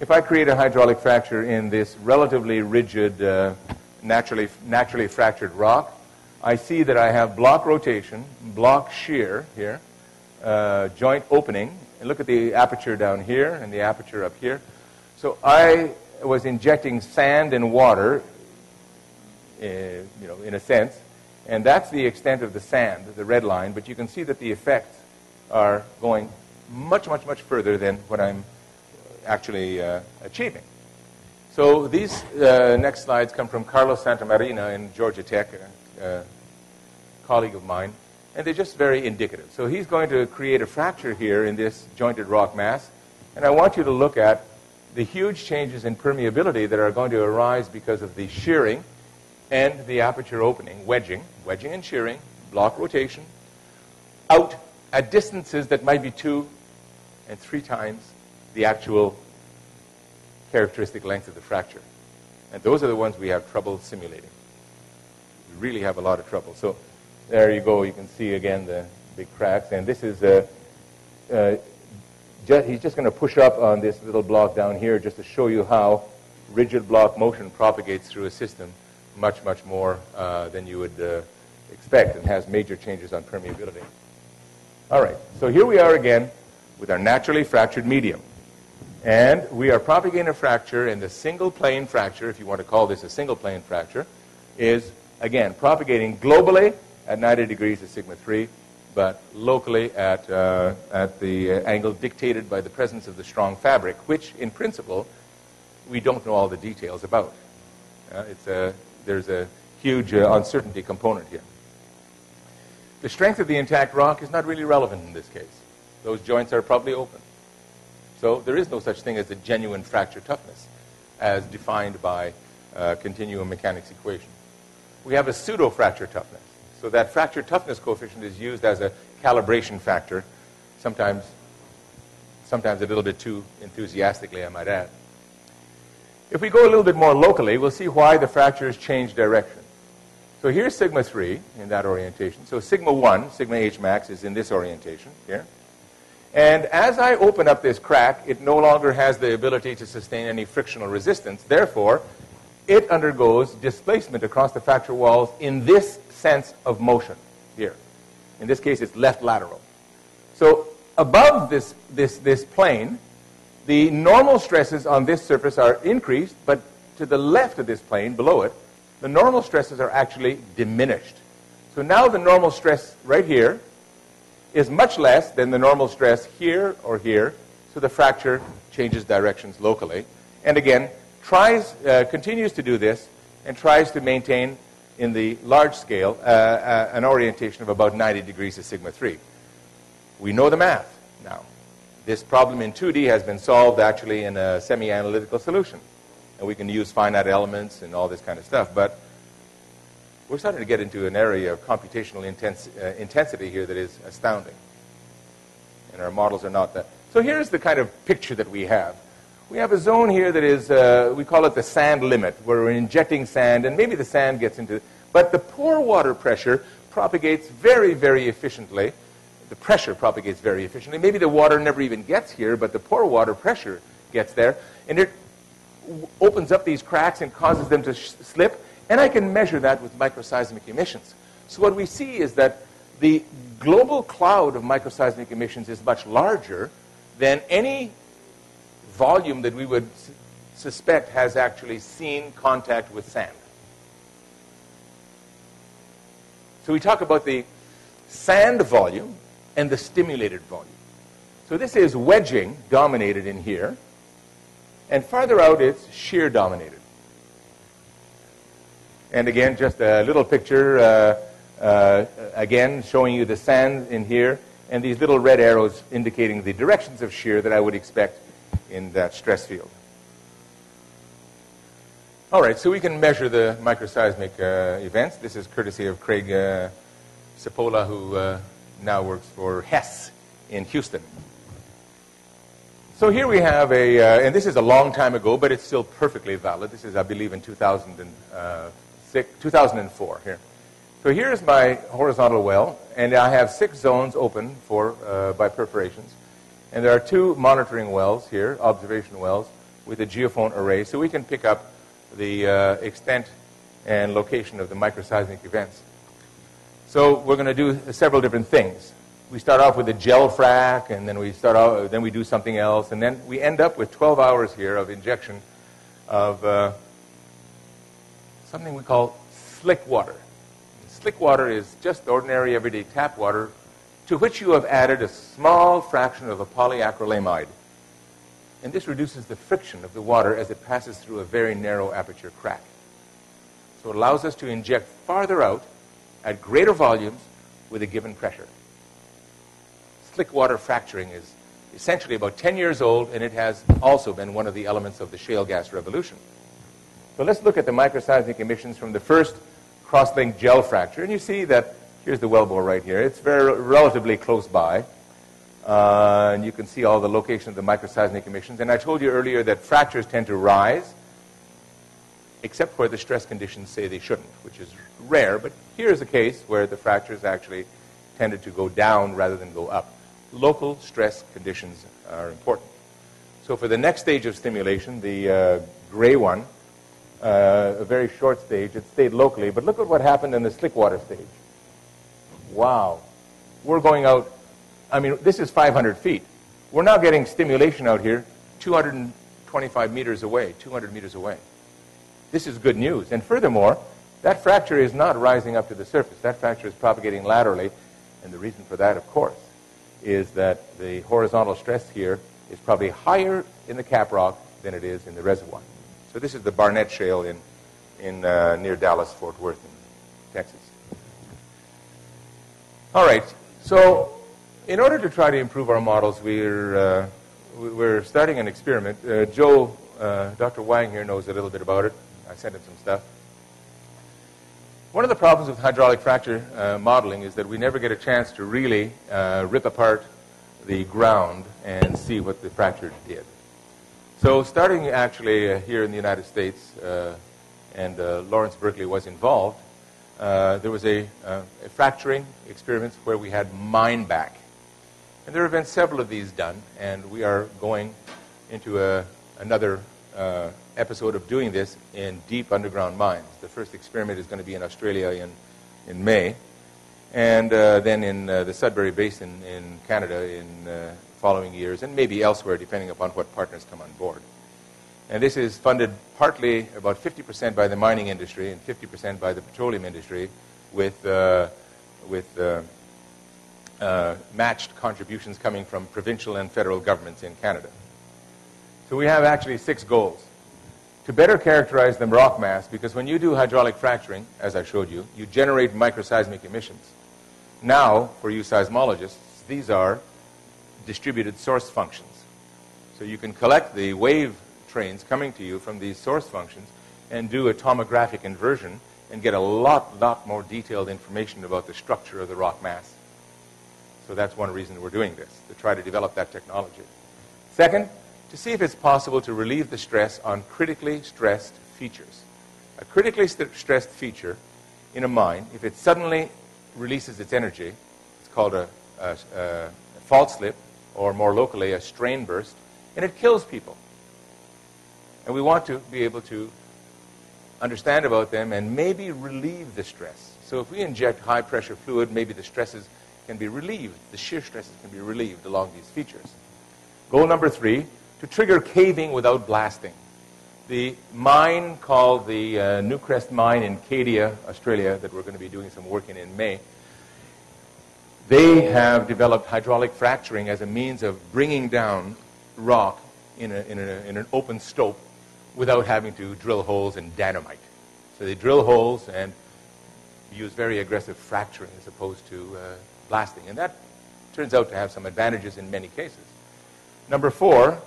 If I create a hydraulic fracture in this relatively rigid, uh, naturally, naturally fractured rock, I see that I have block rotation, block shear here, uh, joint opening, and look at the aperture down here and the aperture up here. So I was injecting sand and water uh, you know, in a sense. And that's the extent of the sand, the red line. But you can see that the effects are going much, much, much further than what I'm actually uh, achieving. So these uh, next slides come from Carlos Santamarina in Georgia Tech, colleague of mine, and they're just very indicative. So he's going to create a fracture here in this jointed rock mass, and I want you to look at the huge changes in permeability that are going to arise because of the shearing and the aperture opening, wedging, wedging and shearing, block rotation, out at distances that might be two and three times the actual characteristic length of the fracture. And those are the ones we have trouble simulating. Really have a lot of trouble. So there you go. You can see again the big cracks. And this is a, uh, just, he's just going to push up on this little block down here just to show you how rigid block motion propagates through a system much, much more uh, than you would uh, expect and has major changes on permeability. All right, so here we are again with our naturally fractured medium. And we are propagating a fracture, and the single plane fracture, if you want to call this a single plane fracture, is, again, propagating globally at 90 degrees of sigma 3, but locally at, uh, at the uh, angle dictated by the presence of the strong fabric, which, in principle, we don't know all the details about. Uh, it's a, there's a huge uh, uncertainty component here. The strength of the intact rock is not really relevant in this case. Those joints are probably open. So there is no such thing as a genuine fracture toughness as defined by uh, continuum mechanics equation. We have a pseudo fracture toughness. So that fracture toughness coefficient is used as a calibration factor, sometimes, sometimes a little bit too enthusiastically, I might add. If we go a little bit more locally, we'll see why the fractures change direction. So here's sigma 3 in that orientation. So sigma 1, sigma h max, is in this orientation here. And as I open up this crack, it no longer has the ability to sustain any frictional resistance. Therefore, it undergoes displacement across the fracture walls in this sense of motion here. In this case, it's left lateral. So above this, this, this plane, the normal stresses on this surface are increased, but to the left of this plane, below it, the normal stresses are actually diminished. So now the normal stress right here is much less than the normal stress here or here, so the fracture changes directions locally. And again, tries, uh, continues to do this and tries to maintain in the large scale uh, uh, an orientation of about 90 degrees of sigma 3. We know the math now. This problem in 2D has been solved actually in a semi-analytical solution. And we can use finite elements and all this kind of stuff. But we're starting to get into an area of computational intense, uh, intensity here that is astounding. And our models are not that. So here's the kind of picture that we have. We have a zone here that is, uh, we call it the sand limit, where we're injecting sand, and maybe the sand gets into, it. but the pore water pressure propagates very, very efficiently. The pressure propagates very efficiently. Maybe the water never even gets here, but the pore water pressure gets there, and it opens up these cracks and causes them to slip, and I can measure that with microseismic emissions. So what we see is that the global cloud of microseismic emissions is much larger than any volume that we would suspect has actually seen contact with sand. So we talk about the sand volume and the stimulated volume. So this is wedging dominated in here, and farther out it's shear dominated. And again, just a little picture, uh, uh, again, showing you the sand in here, and these little red arrows indicating the directions of shear that I would expect in that stress field. All right, so we can measure the microseismic uh, events. This is courtesy of Craig uh, Cipolla, who uh, now works for Hess in Houston. So here we have a, uh, and this is a long time ago, but it's still perfectly valid. This is, I believe, in 2000 and, uh, six, 2004 here. So here's my horizontal well, and I have six zones open for, uh, by perforations. And there are two monitoring wells here, observation wells, with a geophone array, so we can pick up the uh, extent and location of the microseismic events. So we're going to do several different things. We start off with a gel frac, and then we start out, then we do something else, and then we end up with 12 hours here of injection of uh, something we call slick water. Slick water is just ordinary everyday tap water to which you have added a small fraction of a polyacrylamide. And this reduces the friction of the water as it passes through a very narrow aperture crack. So it allows us to inject farther out at greater volumes with a given pressure. Slick water fracturing is essentially about 10 years old, and it has also been one of the elements of the shale gas revolution. So let's look at the microseismic emissions from the first cross-linked gel fracture. And you see that here's the wellbore right here. It's very relatively close by. Uh, and you can see all the location of the microseismic emissions. And I told you earlier that fractures tend to rise, except where the stress conditions say they shouldn't, which is rare. But here's a case where the fractures actually tended to go down rather than go up. Local stress conditions are important. So for the next stage of stimulation, the uh, gray one, uh, a very short stage, it stayed locally. But look at what happened in the slick water stage. Wow. We're going out I mean, this is 500 feet. We're now getting stimulation out here 225 meters away, 200 meters away. This is good news. And furthermore, that fracture is not rising up to the surface. That fracture is propagating laterally. And the reason for that, of course, is that the horizontal stress here is probably higher in the cap rock than it is in the reservoir. So this is the Barnett Shale in, in uh, near Dallas, Fort Worth, in Texas. All right. So in order to try to improve our models, we're, uh, we're starting an experiment. Uh, Joe, uh, Dr. Wang here knows a little bit about it. I sent him some stuff. One of the problems with hydraulic fracture uh, modeling is that we never get a chance to really uh, rip apart the ground and see what the fracture did. So starting actually uh, here in the United States, and Lawrence Berkeley was involved, there was a, a fracturing experiment where we had mine back and there have been several of these done, and we are going into a, another uh, episode of doing this in deep underground mines. The first experiment is going to be in Australia in, in May, and uh, then in uh, the Sudbury Basin in Canada in uh, following years, and maybe elsewhere, depending upon what partners come on board. And this is funded partly, about 50% by the mining industry and 50% by the petroleum industry, with, uh, with uh, uh, matched contributions coming from provincial and federal governments in Canada. So we have actually six goals. To better characterize the rock mass, because when you do hydraulic fracturing, as I showed you, you generate microseismic emissions. Now, for you seismologists, these are distributed source functions. So you can collect the wave trains coming to you from these source functions and do a tomographic inversion and get a lot, lot more detailed information about the structure of the rock mass. So that's one reason we're doing this, to try to develop that technology. Second, to see if it's possible to relieve the stress on critically stressed features. A critically st- stressed feature in a mine, if it suddenly releases its energy, it's called a, a, a fault slip, or more locally, a strain burst, and it kills people. And we want to be able to understand about them and maybe relieve the stress. So if we inject high pressure fluid, maybe the stresses can be relieved, the shear stresses can be relieved along these features. Goal number three, to trigger caving without blasting. The mine called the uh, Newcrest mine in Cadia, Australia, that we're going to be doing some work in in May, they have developed hydraulic fracturing as a means of bringing down rock in, a, in, a, in an open stope without having to drill holes in dynamite. So they drill holes and use very aggressive fracturing as opposed to uh, blasting. And that turns out to have some advantages in many cases. Number four,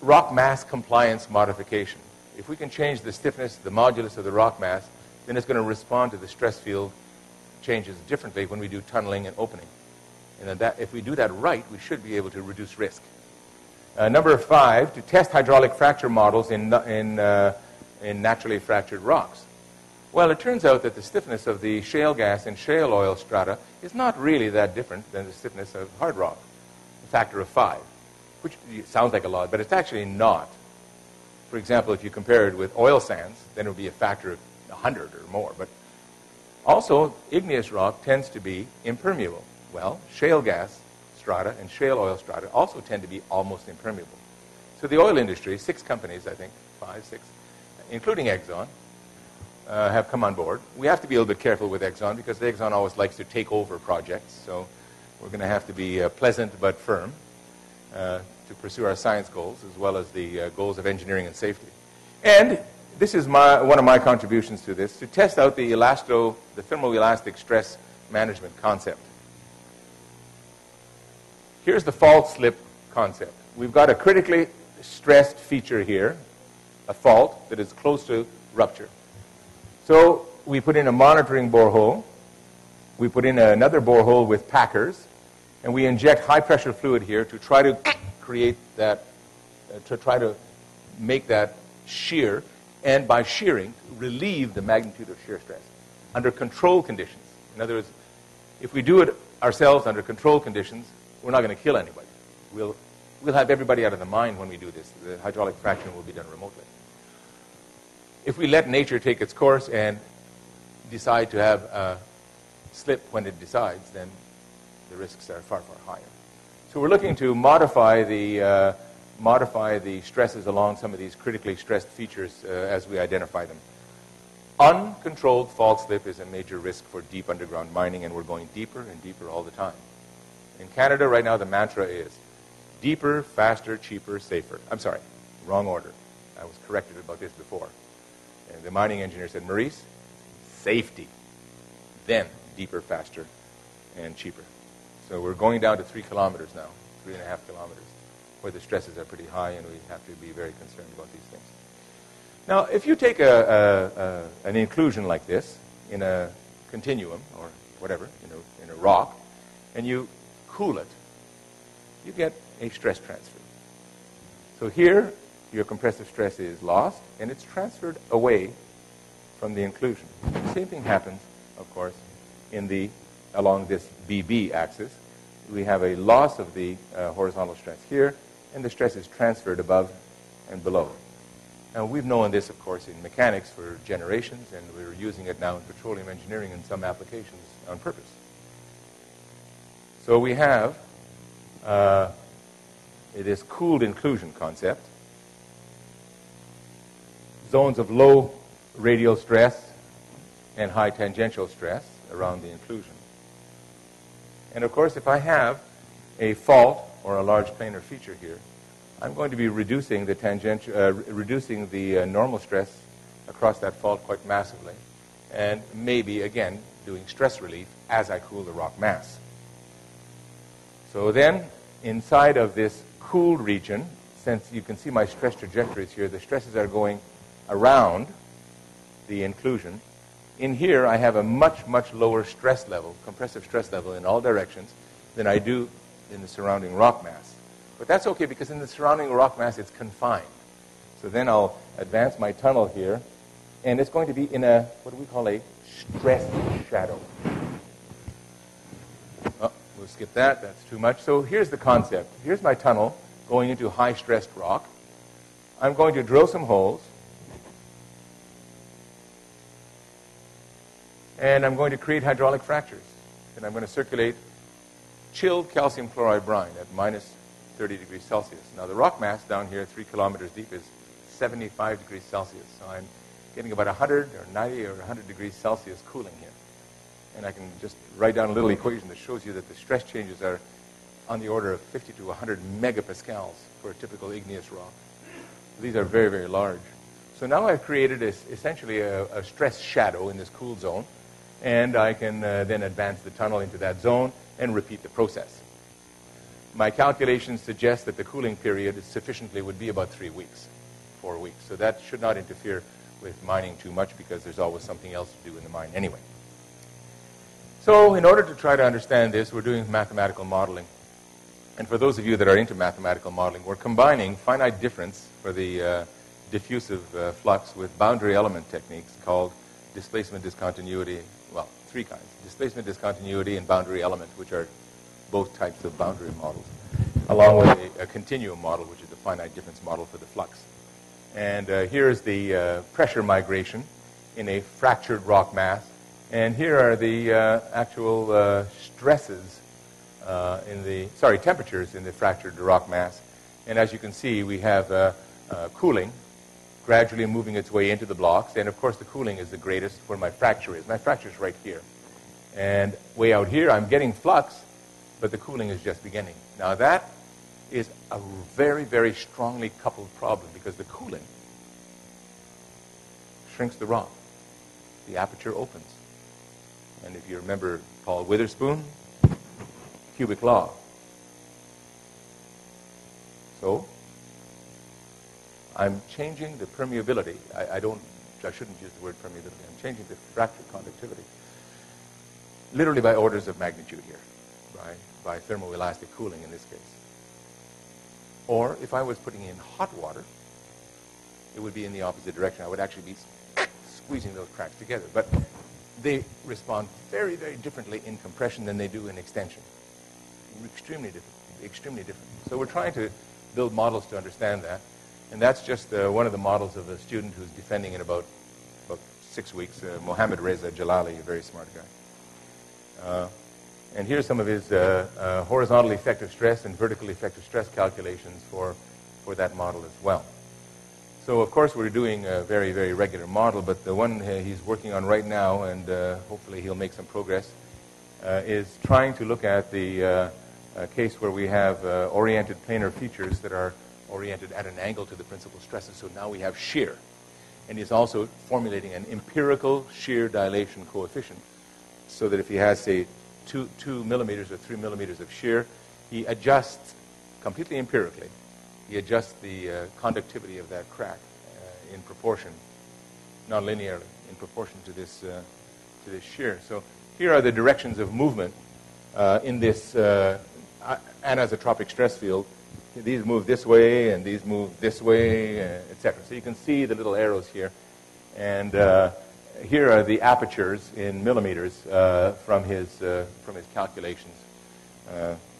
rock mass compliance modification. If we can change the stiffness, the modulus of the rock mass, then it's going to respond to the stress field changes differently when we do tunneling and opening. And that, if we do that right, we should be able to reduce risk. Uh, number five, to test hydraulic fracture models in, in, uh, in naturally fractured rocks. Well, it turns out that the stiffness of the shale gas and shale oil strata is not really that different than the stiffness of hard rock, a factor of five, which sounds like a lot, but it's actually not. For example, if you compare it with oil sands, then it would be a factor of 100 or more. But also, igneous rock tends to be impermeable. Well, shale gas strata and shale oil strata also tend to be almost impermeable. So the oil industry, six companies, I think, five, six, including Exxon, uh, have come on board. We have to be a little bit careful with Exxon because Exxon always likes to take over projects. So we're going to have to be uh, pleasant but firm uh, to pursue our science goals as well as the uh, goals of engineering and safety. And this is my, one of my contributions to this, to test out the elasto, the thermoelastic stress management concept. Here's the fault slip concept. We've got a critically stressed feature here, a fault that is close to rupture. So we put in a monitoring borehole. We put in another borehole with packers, and we inject high pressure fluid here to try to create that, uh, to try to make that shear, and by shearing, relieve the magnitude of shear stress under control conditions. In other words, if we do it ourselves under control conditions, we're not going to kill anybody. We'll, we'll have everybody out of the mine when we do this. The hydraulic fracturing will be done remotely. If we let nature take its course and decide to have a slip when it decides, then the risks are far, far higher. So we're looking to modify the, uh, modify the stresses along some of these critically stressed features uh, as we identify them. Uncontrolled fault slip is a major risk for deep underground mining, and we're going deeper and deeper all the time. In Canada right now, the mantra is deeper, faster, cheaper, safer. I'm sorry, wrong order. I was corrected about this before. And the mining engineer said, Maurice, safety. Then deeper, faster, and cheaper. So we're going down to three kilometers now, three and a half kilometers, where the stresses are pretty high, and we have to be very concerned about these things. Now, if you take a, a, a, an inclusion like this in a continuum or whatever, you know, in a rock, and you cool it, you get a stress transfer. So here, your compressive stress is lost, and it's transferred away from the inclusion. The same thing happens, of course, in the along this BB axis. We have a loss of the uh, horizontal stress here, and the stress is transferred above and below. And we've known this, of course, in mechanics for generations, and we're using it now in petroleum engineering in some applications on purpose. So we have uh, this cooled inclusion concept, zones of low radial stress and high tangential stress around the inclusion. And of course, if I have a fault or a large planar feature here, I'm going to be reducing the tangential, uh, reducing the uh, normal stress across that fault quite massively, and maybe again doing stress relief as I cool the rock mass. So then, inside of this cooled region, since you can see my stress trajectories here, the stresses are going around the inclusion. In here, I have a much, much lower stress level, compressive stress level in all directions, than I do in the surrounding rock mass. But that's okay because in the surrounding rock mass, it's confined. So then I'll advance my tunnel here, and it's going to be in a, what do we call a stress shadow. We'll skip that. That's too much. So here's the concept. Here's my tunnel going into high stressed rock. I'm going to drill some holes. And I'm going to create hydraulic fractures. And I'm going to circulate chilled calcium chloride brine at minus 30 degrees Celsius. Now, the rock mass down here, three kilometers deep, is 75 degrees Celsius. So I'm getting about 100 or 90 or 100 degrees Celsius cooling here. And I can just write down a little equation that shows you that the stress changes are on the order of 50 to 100 megapascals for a typical igneous rock. These are very, very large. So now I've created a, essentially a, a, stress shadow in this cool zone, and I can uh, then advance the tunnel into that zone and repeat the process. My calculations suggest that the cooling period sufficiently would be about three weeks, four weeks. So that should not interfere with mining too much because there's always something else to do in the mine anyway. So in order to try to understand this, we're doing mathematical modeling. And for those of you that are into mathematical modeling, we're combining finite difference for the uh, diffusive uh, flux with boundary element techniques called displacement discontinuity, well, three kinds, displacement discontinuity and boundary element, which are both types of boundary models, along with a, a continuum model, which is the finite difference model for the flux. And uh, here's the uh, pressure migration in a fractured rock mass. And here are the uh, actual uh, stresses uh, in the, sorry, temperatures in the fractured rock mass. And as you can see, we have uh, uh, cooling, gradually moving its way into the blocks. And of course, the cooling is the greatest where my fracture is. My fracture is right here. And way out here, I'm getting flux, but the cooling is just beginning. Now, that is a very, very strongly coupled problem because the cooling shrinks the rock. The aperture opens. And if you remember Paul Witherspoon, cubic law. So, I'm changing the permeability. I, I, don't, I shouldn't use the word permeability. I'm changing the fracture conductivity literally by orders of magnitude here, by, by thermoelastic cooling in this case. Or if I was putting in hot water, it would be in the opposite direction. I would actually be squeezing those cracks together. But they respond very, very differently in compression than they do in extension. Extremely different. Extremely different. So we're trying to build models to understand that. And that's just uh, one of the models of a student who's defending in about, about six weeks, uh, Mohammed Reza Jalali, a very smart guy. Uh, and here's some of his uh, uh, horizontal effective stress and vertical effective stress calculations for, for that model as well. So, of course, we're doing a very, very regular model, but the one uh, he's working on right now, and uh, hopefully he'll make some progress, uh, is trying to look at the uh, case where we have oriented planar features that are oriented at an angle to the principal stresses. So now we have shear. And he's also formulating an empirical shear dilation coefficient so that if he has, say, two, two millimeters or three millimeters of shear, he adjusts completely empirically, he adjusts the uh, conductivity of that crack uh, in proportion, non-linearly, in proportion to this, uh, to this shear. So here are the directions of movement uh, in this uh, anisotropic stress field these move this way and these move this way, uh, etc. So you can see the little arrows here. And here are the apertures in millimeters from, his, from his calculations.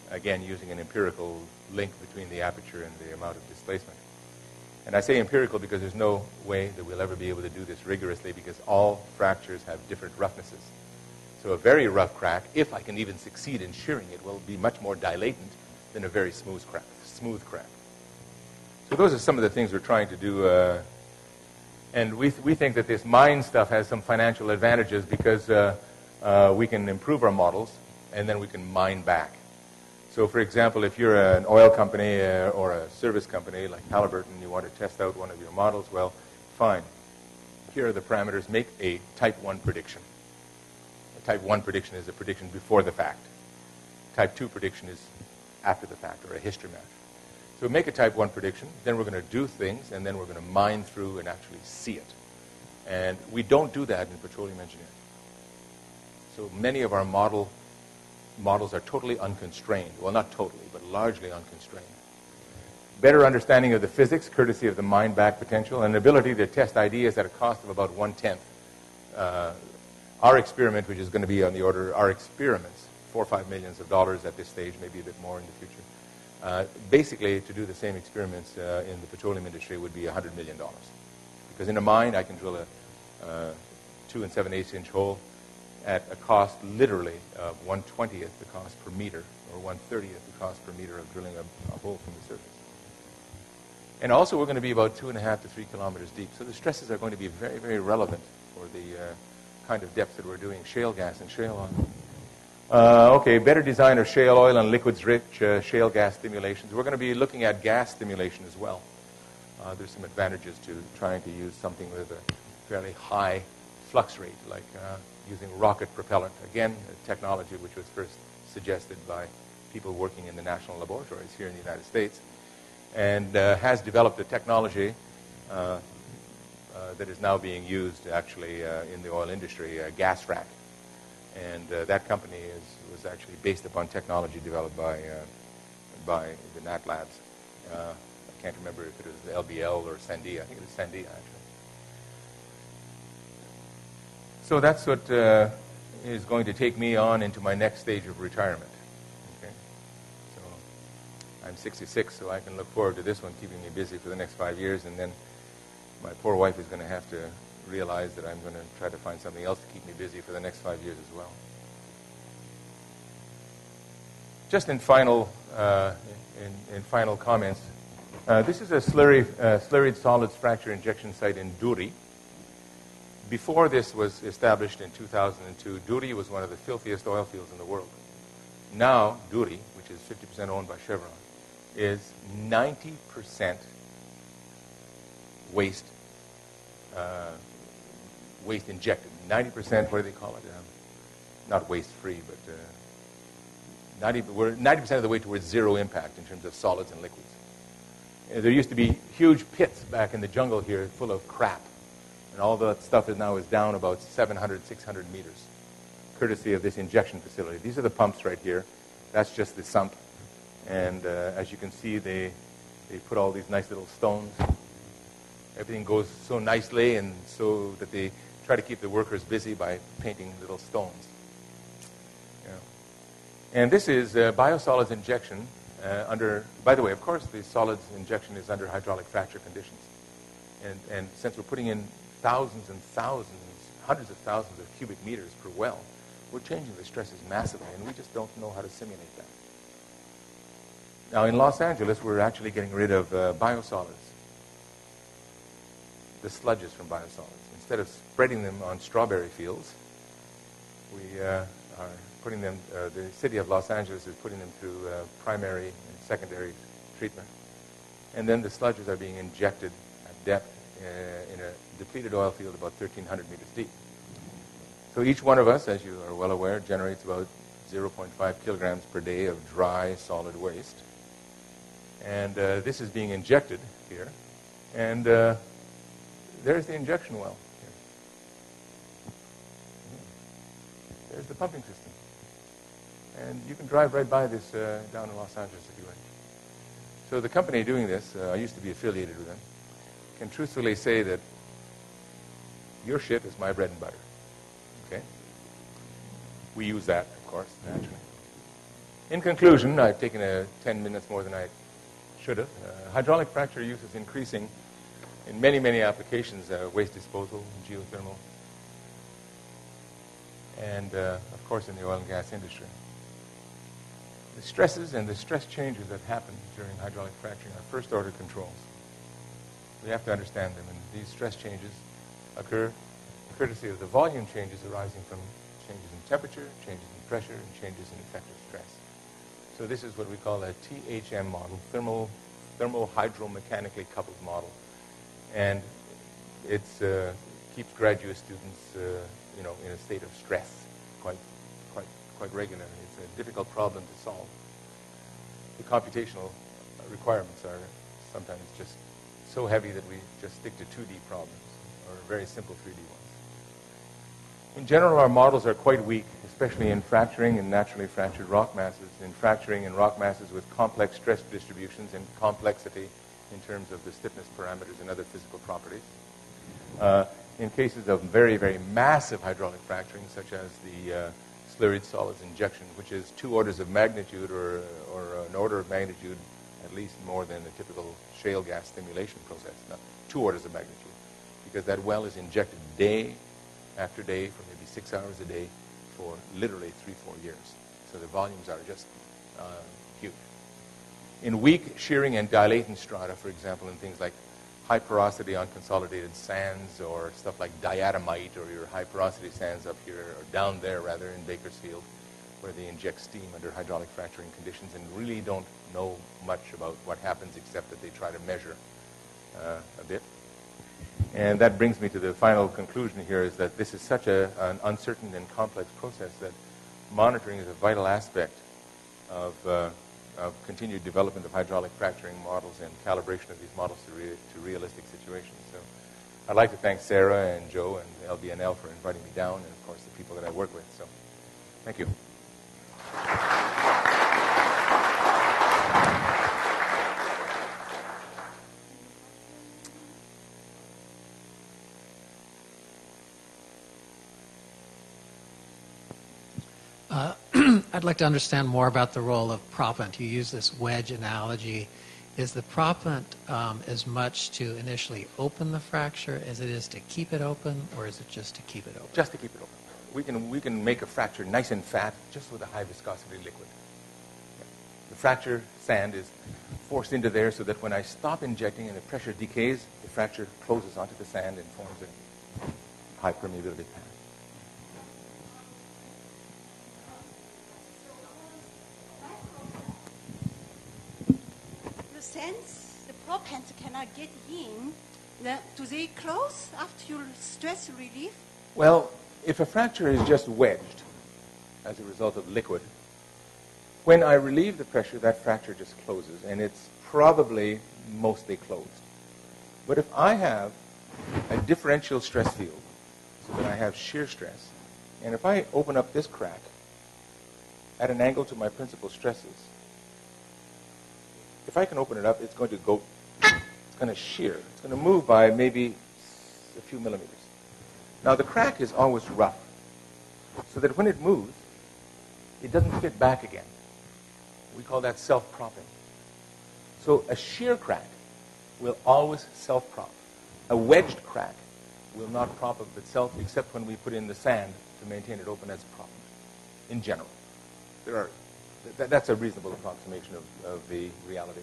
Again, using an empirical link between the aperture and the amount of displacement. And I say empirical because there's no way that we'll ever be able to do this rigorously because all fractures have different roughnesses. So a very rough crack, if I can even succeed in shearing it, will be much more dilatant than a very smooth crack smooth crack. So those are some of the things we're trying to do. Uh, and we, th- we think that this mine stuff has some financial advantages because uh, uh, we can improve our models and then we can mine back. So, for example, if you're an oil company uh, or a service company like Halliburton, you want to test out one of your models, well, fine. Here are the parameters. Make a type 1 prediction. A type 1 prediction is a prediction before the fact. Type 2 prediction is after the fact, or a history match. So make a type 1 prediction, then we're going to do things, and then we're going to mine through and actually see it. And we don't do that in petroleum engineering. So many of our model models are totally unconstrained. Well, not totally, but largely unconstrained. Better understanding of the physics, courtesy of the mine back potential, and ability to test ideas at a cost of about one tenth. Uh, our experiment, which is going to be on the order, our experiments, four or five millions of dollars at this stage, maybe a bit more in the future uh, basically, to do the same experiments uh, in the petroleum industry would be $100 million. Because in a mine, I can drill a uh, 2 and 7 eighths inch hole at a cost literally of 120th the cost per meter, or 130th the cost per meter of drilling a, a hole from the surface. And also, we're going to be about two and a half to three kilometers deep. So the stresses are going to be very, very relevant for the uh, kind of depth that we're doing shale gas and shale on. Uh, okay, better design of shale oil and liquids-rich uh, shale gas stimulations. We're going to be looking at gas stimulation as well. Uh, there's some advantages to trying to use something with a fairly high flux rate, like uh, using rocket propellant. Again, a technology which was first suggested by people working in the national laboratories here in the United States, and uh, has developed a technology uh, that is now being used actually in the oil industry, a gas frac. And uh, that company is, was actually based upon technology developed by, uh, by the Nat Labs. Uh, I can't remember if it was LBL or Sandia. I think it was Sandia, actually. So that's what uh, is going to take me on into my next stage of retirement. Okay? So I'm 66, so I can look forward to this one keeping me busy for the next five years, and then my poor wife is going to have to realize that I'm going to try to find something else to keep me busy for the next five years as well. Just in final, uh, in, in, final comments, Uh, this is a slurry, uh, slurried solids fracture injection site in Duri. Before this was established in 2002, Duri was one of the filthiest oil fields in the world. Now, Duri, which is 50% owned by Chevron, is 90% waste, uh, waste injected. 90%, what do they call it? Um, not waste free, but uh, 90, we're 90% of the way towards zero impact in terms of solids and liquids. Uh, there used to be huge pits back in the jungle here full of crap. And all that stuff is now is down about 700, 600 meters, courtesy of this injection facility. These are the pumps right here. That's just the sump. And uh, as you can see, they, they put all these nice little stones. Everything goes so nicely and so that they try to keep the workers busy by painting little stones. Yeah. And this is uh, biosolids injection uh, under, by the way, of course, the solids injection is under hydraulic fracture conditions. And, and since we're putting in thousands and thousands, hundreds of thousands of cubic meters per well, we're changing the stresses massively, and we just don't know how to simulate that. Now, in Los Angeles, we're actually getting rid of uh, biosolids, the sludges from biosolids. Instead of spreading them on strawberry fields, we uh, are putting them, uh, the city of Los Angeles is putting them through uh, primary and secondary treatment. And then the sludges are being injected at depth in a depleted oil field about 1,300 meters deep. So each one of us, as you are well aware, generates about 0.5 kilograms per day of dry solid waste. And uh, this is being injected here. And uh, there's the injection well. Here. There's the pumping system. And you can drive right by this uh, down in Los Angeles if you wish. So the company doing this, uh, I used to be affiliated with them, can truthfully say that your ship is my bread and butter. Okay? We use that, of course, naturally. In conclusion, I've taken a 10 minutes more than I should have. Uh, hydraulic fracture use is increasing in many, many applications, uh, waste disposal, geothermal, and, uh, of course, in the oil and gas industry. The stresses and the stress changes that happen during hydraulic fracturing are first order controls. We have to understand them, and these stress changes occur courtesy of the volume changes arising from changes in temperature, changes in pressure, and changes in effective stress. So this is what we call a THM model, thermal, thermo-hydromechanically coupled model. And it uh, keeps graduate students, uh, you know, in a state of stress quite, quite, quite regularly It's a difficult problem to solve. The computational requirements are sometimes just so heavy that we just stick to 2D problems or very simple 3D ones. In general, our models are quite weak, especially in fracturing and naturally fractured rock masses, in fracturing and rock masses with complex stress distributions and complexity in terms of the stiffness parameters and other physical properties. Uh, in cases of very, very massive hydraulic fracturing, such as the uh, slurried solids injection, which is two orders of magnitude or, or an order of magnitude at least more than a typical shale gas stimulation process, Now, two orders of magnitude, because that well is injected day after day for maybe six hours a day for literally three, four years. So the volumes are just uh, huge. In weak shearing and dilating strata, for example, in things like high porosity unconsolidated sands or stuff like diatomite or your high porosity sands up here or down there rather in Bakersfield where they inject steam under hydraulic fracturing conditions and really don't know much about what happens except that they try to measure uh, a bit. And that brings me to the final conclusion here is that this is such a, an uncertain and complex process that monitoring is a vital aspect of uh, of continued development of hydraulic fracturing models and calibration of these models to, to realistic situations. So I'd like to thank Sarah and Joe and LBNL for inviting me down, and of course the people that I work with. So thank you. I'd like to understand more about the role of proppant. You use this wedge analogy. Is the proppant um, as much to initially open the fracture as it is to keep it open, or is it just to keep it open? Just to keep it open. We can, we can make a fracture nice and fat just with a high viscosity liquid. the fracture sand is forced into there so that when I stop injecting and the pressure decays, the fracture closes onto the sand and forms a high permeability path. Sands, the proppants cannot get in. Then do they close after your stress relief? Well, if a fracture is just wedged as a result of liquid, when I relieve the pressure, that fracture just closes, and it's probably mostly closed. But if I have a differential stress field, so that I have shear stress, and if I open up this crack at an angle to my principal stresses, if I can open it up, it's going to go, it's going to shear. It's going to move by maybe a few millimeters. Now, the crack is always rough, so that when it moves, it doesn't fit back again. We call that self-propping. So a shear crack will always self-prop. A wedged crack will not prop of itself except when we put in the sand to maintain it open as a prop in general. There are, th- that's a reasonable approximation of, of the reality.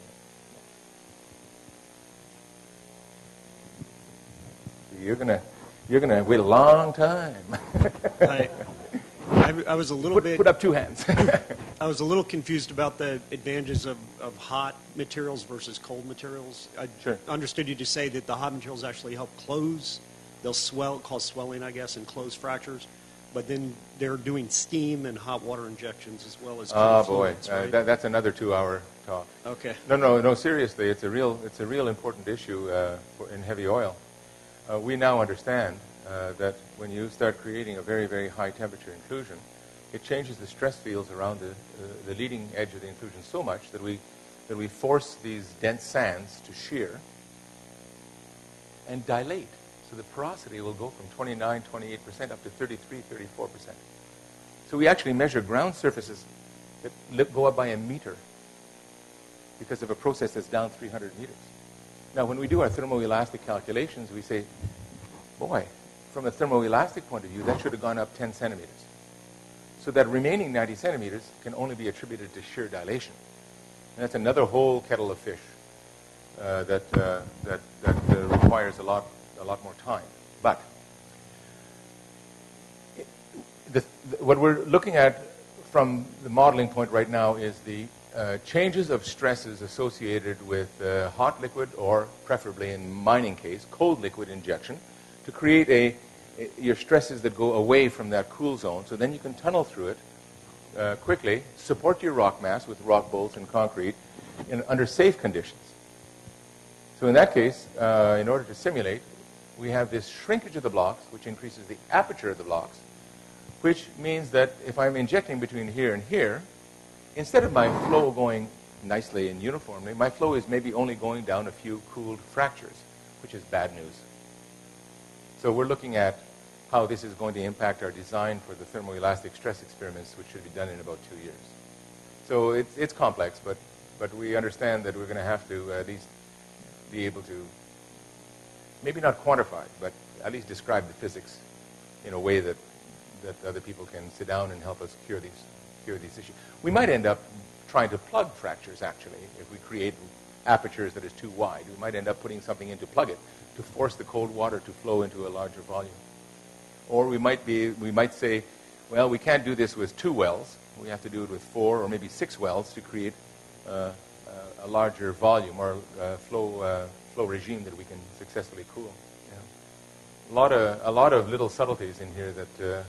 You're going to you're gonna wait a long time. I, I, I was a little put, bit put up two hands. I was a little confused about the advantages of, of hot materials versus cold materials. I Sure. understood you to say that the hot materials actually help close. They'll swell, cause swelling, I guess, and close fractures. But then they're doing steam and hot water injections as well as. oh boy, fluids, uh, that, that's another two-hour talk. okay. No, no, no. Seriously, it's a real, it's a real important issue uh, for, in heavy oil. Uh, we now understand uh, that when you start creating a very, very high temperature inclusion, it changes the stress fields around the, uh, the leading edge of the inclusion so much that we, that we force these dense sands to shear and dilate. So the porosity will go from 29, 28% up to 33, 34%. So we actually measure ground surfaces that go up by a meter because of a process that's down 300 meters. Now, when we do our thermoelastic calculations, we say, boy, from a thermoelastic point of view, that should have gone up 10 centimeters. So that remaining 90 centimeters can only be attributed to shear dilation. And that's another whole kettle of fish uh, that, uh, that, that uh, requires a lot, lot more time. But the, the, what we're looking at from the modeling point right now is the uh, changes of stresses associated with uh, hot liquid or preferably in mining case, cold liquid injection to create a, a- your stresses that go away from that cool zone. So then you can tunnel through it uh, quickly, support your rock mass with rock bolts and concrete in, under safe conditions. So in that case, uh, in order to simulate, we have this shrinkage of the blocks, which increases the aperture of the blocks, which means that if I'm injecting between here and here, instead of my flow going nicely and uniformly, my flow is maybe only going down a few cooled fractures, which is bad news. So we're looking at how this is going to impact our design for the thermoelastic stress experiments, which should be done in about two years. So it's, it's complex, but, but we understand that we're going to have to at least be able to, maybe not quantified, but at least describe the physics in a way that, that other people can sit down and help us cure these, cure these issues. We might end up trying to plug fractures, actually, if we create apertures that is too wide. We might end up putting something in to plug it to force the cold water to flow into a larger volume. Or we might, be, we might say, well, we can't do this with two wells. We have to do it with four or maybe six wells to create uh, uh, a larger volume or uh, flow, uh, flow regime that we can successfully cool. Yeah. A, lot of, a lot of little subtleties in here that. Uh,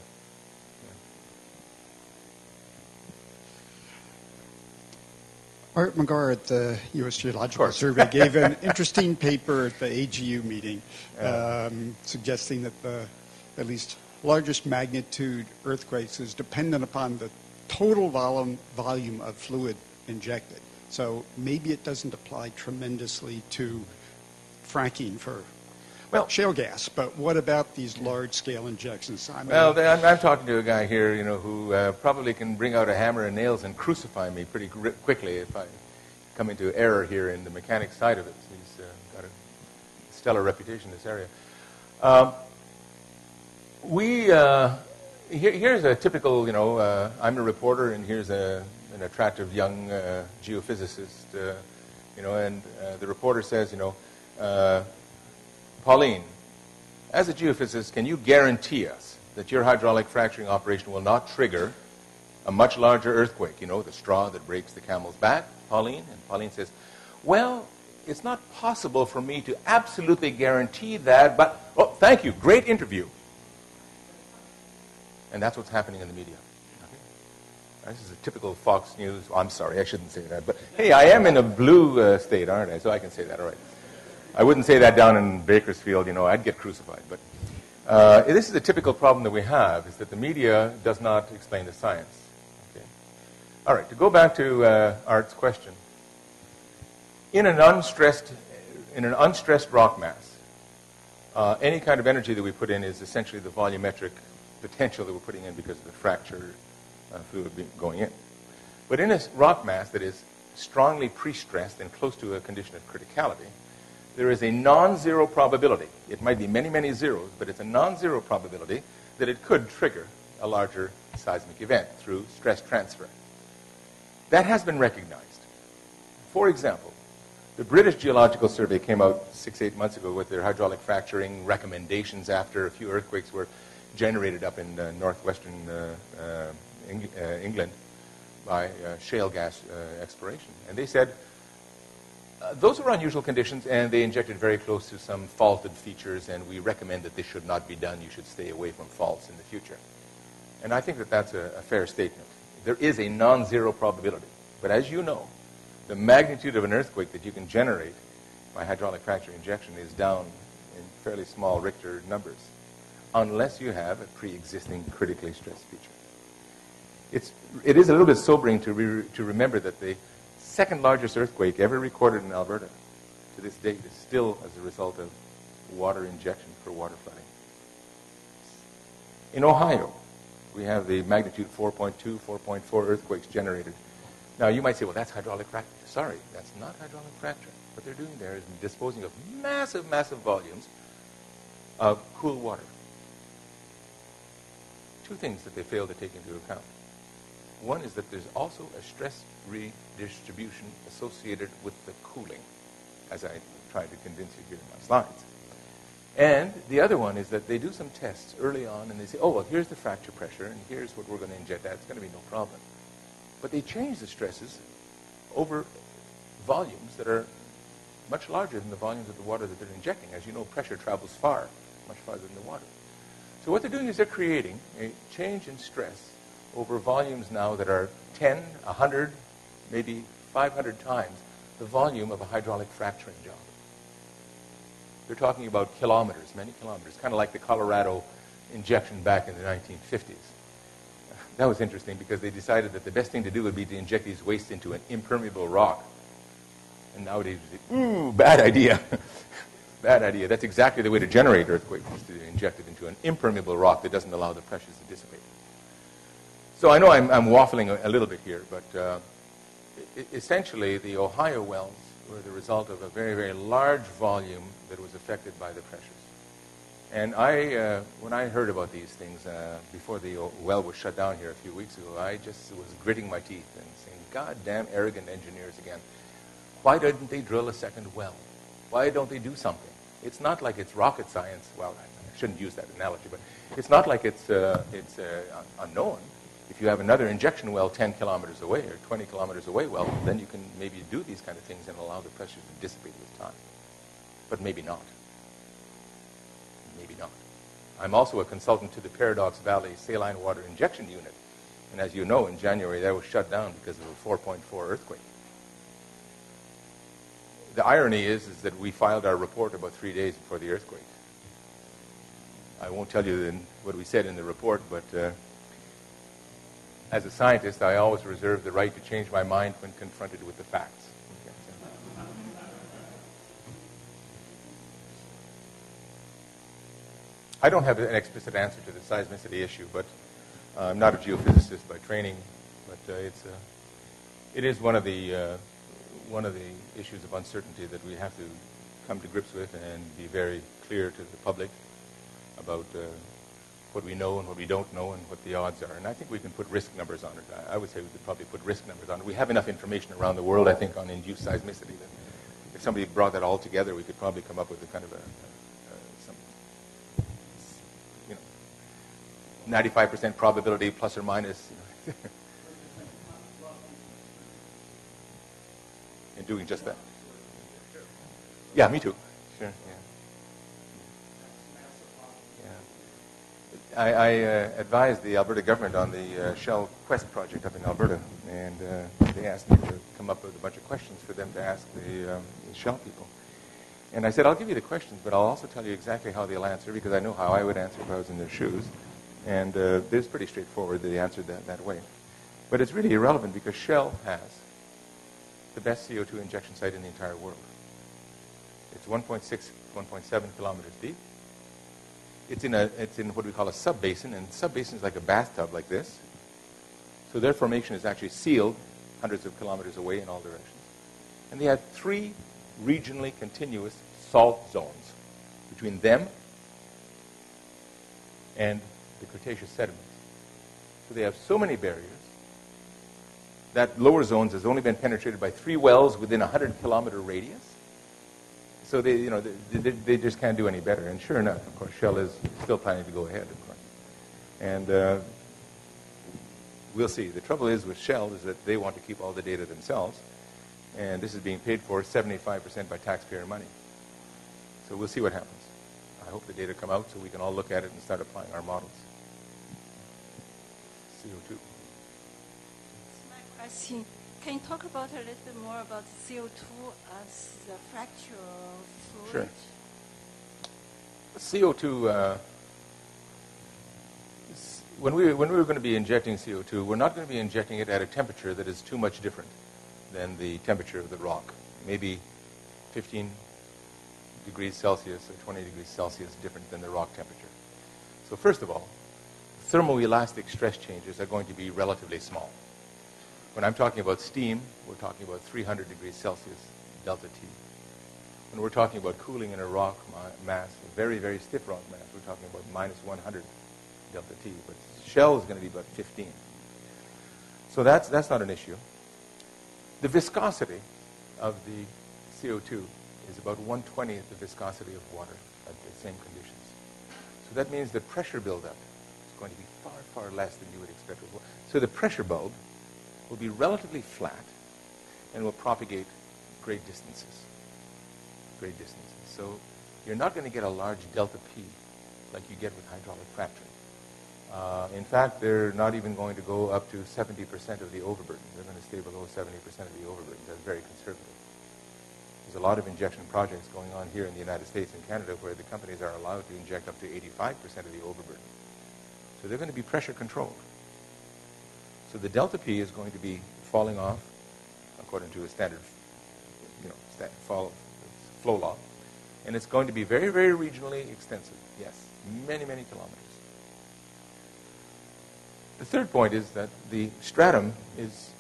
Art McGarr at the U.S. Geological. Survey gave an interesting paper at the AGU meeting um, suggesting that the at least largest magnitude earthquakes is dependent upon the total volume, volume of fluid injected. So maybe it doesn't apply tremendously to fracking for Well- shale gas, but what about these large-scale injections? I mean, well, I'm, I'm talking to a guy here, you know, who uh, probably can bring out a hammer and nails and crucify me pretty quickly if I come into error here in the mechanics side of it. He's uh, got a stellar reputation in this area. Um, we uh, here, here's a typical, you know, uh, I'm a reporter, and here's a an attractive young uh, geophysicist, uh, you know, and uh, the reporter says, you know, uh, Pauline, as a geophysicist, can you guarantee us that your hydraulic fracturing operation will not trigger a much larger earthquake? You know, the straw that breaks the camel's back, Pauline? And Pauline says, well, it's not possible for me to absolutely guarantee that, but, oh, thank you, great interview. And that's what's happening in the media. This is a typical Fox News. I'm sorry, I shouldn't say that. But hey, I am in a blue uh, state, aren't I? So I can say that, all right. I wouldn't say that down in Bakersfield, you know, I'd get crucified. But uh, this is a typical problem that we have, is that the media does not explain the science. Okay? All right, to go back to uh, Art's question. In an unstressed, in an unstressed rock mass, uh, any kind of energy that we put in is essentially the volumetric potential that we're putting in because of the fracture uh, fluid going in. But in a rock mass that is strongly pre-stressed and close to a condition of criticality, there is a non-zero probability. It might be many, many zeros, but it's a non-zero probability that it could trigger a larger seismic event through stress transfer. That has been recognized. For example, the British Geological Survey came out six, eight months ago with their hydraulic fracturing recommendations after a few earthquakes were generated up in uh, northwestern uh, uh, Eng- uh, England by uh, shale gas uh, exploration. And they said Uh, those were unusual conditions, and they injected very close to some faulted features, and we recommend that this should not be done. You should stay away from faults in the future. And I think that that's a, a fair statement. There is a non-zero probability. But as you know, the magnitude of an earthquake that you can generate by hydraulic fracture injection is down in fairly small Richter numbers, unless you have a pre-existing critically stressed feature. It's, it is a little bit sobering to, re, to remember that the second largest earthquake ever recorded in Alberta to this date is still as a result of water injection for water flooding. In Ohio, we have the magnitude 4.2, 4.4 earthquakes generated now, you might say, well, that's hydraulic fracture. Sorry, that's not hydraulic fracture. What they're doing there is disposing of massive, massive volumes of cool water. Two things that they fail to take into account. One is that there's also a stress redistribution associated with the cooling, as I tried to convince you here in my slides. And the other one is that they do some tests early on and they say, oh, well, here's the fracture pressure and here's what we're going to inject. at. It's going to be no problem. But they change the stresses over volumes that are much larger than the volumes of the water that they're injecting. As you know, pressure travels far, much farther than the water. So what they're doing is they're creating a change in stress over volumes now that are 10, 100, maybe 500 times the volume of a hydraulic fracturing job. They're talking about kilometers, many kilometers, kind of like the Colorado injection back in the 1950s that was interesting because they decided that the best thing to do would be to inject these wastes into an impermeable rock. And nowadays, ooh, bad idea. bad idea. That's exactly the way to generate earthquakes, is to inject it into an impermeable rock that doesn't allow the pressures to dissipate. So I know I'm, I'm waffling a, a, little bit here, but uh, essentially the Ohio wells were the result of a very, very large volume that was affected by the pressures. And I, uh, when I heard about these things uh, before the well was shut down here a few weeks ago, I just was gritting my teeth and saying, God damn arrogant engineers again. Why didn't they drill a second well? Why don't they do something? It's not like it's rocket science. Well, I shouldn't use that analogy, but it's not like it's, uh, it's uh, unknown. If you have another injection well 10 kilometers away or 20 kilometers away, well, then you can maybe do these kind of things and allow the pressure to dissipate with time. But maybe not maybe not. I'm also a consultant to the Paradox Valley Saline Water Injection Unit. And as you know, in January, that was shut down because of a 4.4 earthquake. The irony is, is that we filed our report about three days before the earthquake. I won't tell you what we said in the report, but uh, as a scientist, I always reserve the right to change my mind when confronted with the facts. I don't have an explicit answer to the seismicity issue, but uh, I'm not a geophysicist by training, but uh, it's a, uh, it is one of the uh, one of the issues of uncertainty that we have to come to grips with and be very clear to the public about uh, what we know and what we don't know and what the odds are. And I think we can put risk numbers on it. I, would say we could probably put risk numbers on it. We have enough information around the world, I think, on induced seismicity that if somebody brought that all together, we could probably come up with a kind of a, a, some, you know, 95% probability plus or minus. You know, in doing just that. Yeah, me too. Sure. Yeah. Yeah. I, I uh, advised the Alberta government on the uh, Shell Quest project up in Alberta, and uh, they asked me to come up with a bunch of questions for them to ask the, um, the Shell people. And I said, I'll give you the questions, but I'll also tell you exactly how they'll answer because I know how I would answer if I was in their shoes. And uh, it's pretty straightforward. They answered that, that way. But it's really irrelevant because Shell has the best CO2 injection site in the entire world. It's 1.6, 1.7 kilometers deep. It's in, a, it's in what we call a sub-basin, and sub-basin is like a bathtub like this. So their formation is actually sealed hundreds of kilometers away in all directions. And they have three regionally continuous salt zones between them and the Cretaceous sediments. So they have so many barriers that lower zones has only been penetrated by three wells within a 100 kilometer radius. So they, you know, they, they, just can't do any better. And sure enough, of course, Shell is still planning to go ahead, of course. And uh, we'll see. The trouble is with Shell is that they want to keep all the data themselves. And this is being paid for 75% by taxpayer money. So we'll see what happens. I hope the data come out so we can all look at it and start applying our models. CO2. Can you talk about a little bit more about CO2 as the fracture fluid? Sure. CO2, uh, when, we, when we were going to be injecting CO2, we're not going to be injecting it at a temperature that is too much different than the temperature of the rock. Maybe 15 degrees Celsius or 20 degrees Celsius different than the rock temperature. So first of all, thermoelastic stress changes are going to be relatively small. When I'm talking about steam, we're talking about 300 degrees Celsius delta T. When we're talking about cooling in a rock mass, a very, very stiff rock mass, we're talking about minus 100 delta T. But shell is going to be about 15. So that's, that's not an issue. The viscosity of the CO2 is about 120th the viscosity of water at the same conditions. So that means the pressure buildup is going to be far, far less than you would expect. So the pressure bulb will be relatively flat and will propagate great distances. Great distances. So you're not going to get a large delta P like you get with hydraulic fracturing. Uh, in fact, they're not even going to go up to 70% of the overburden. They're going to stay below 70% of the overburden. That's very conservative. There's a lot of injection projects going on here in the United States and Canada where the companies are allowed to inject up to 85% of the overburden. So they're going to be pressure controlled. So the delta P is going to be falling off according to a standard, you know, fall, flow law. And it's going to be very, very regionally extensive. Yes, many, many kilometers. The third point is that the stratum is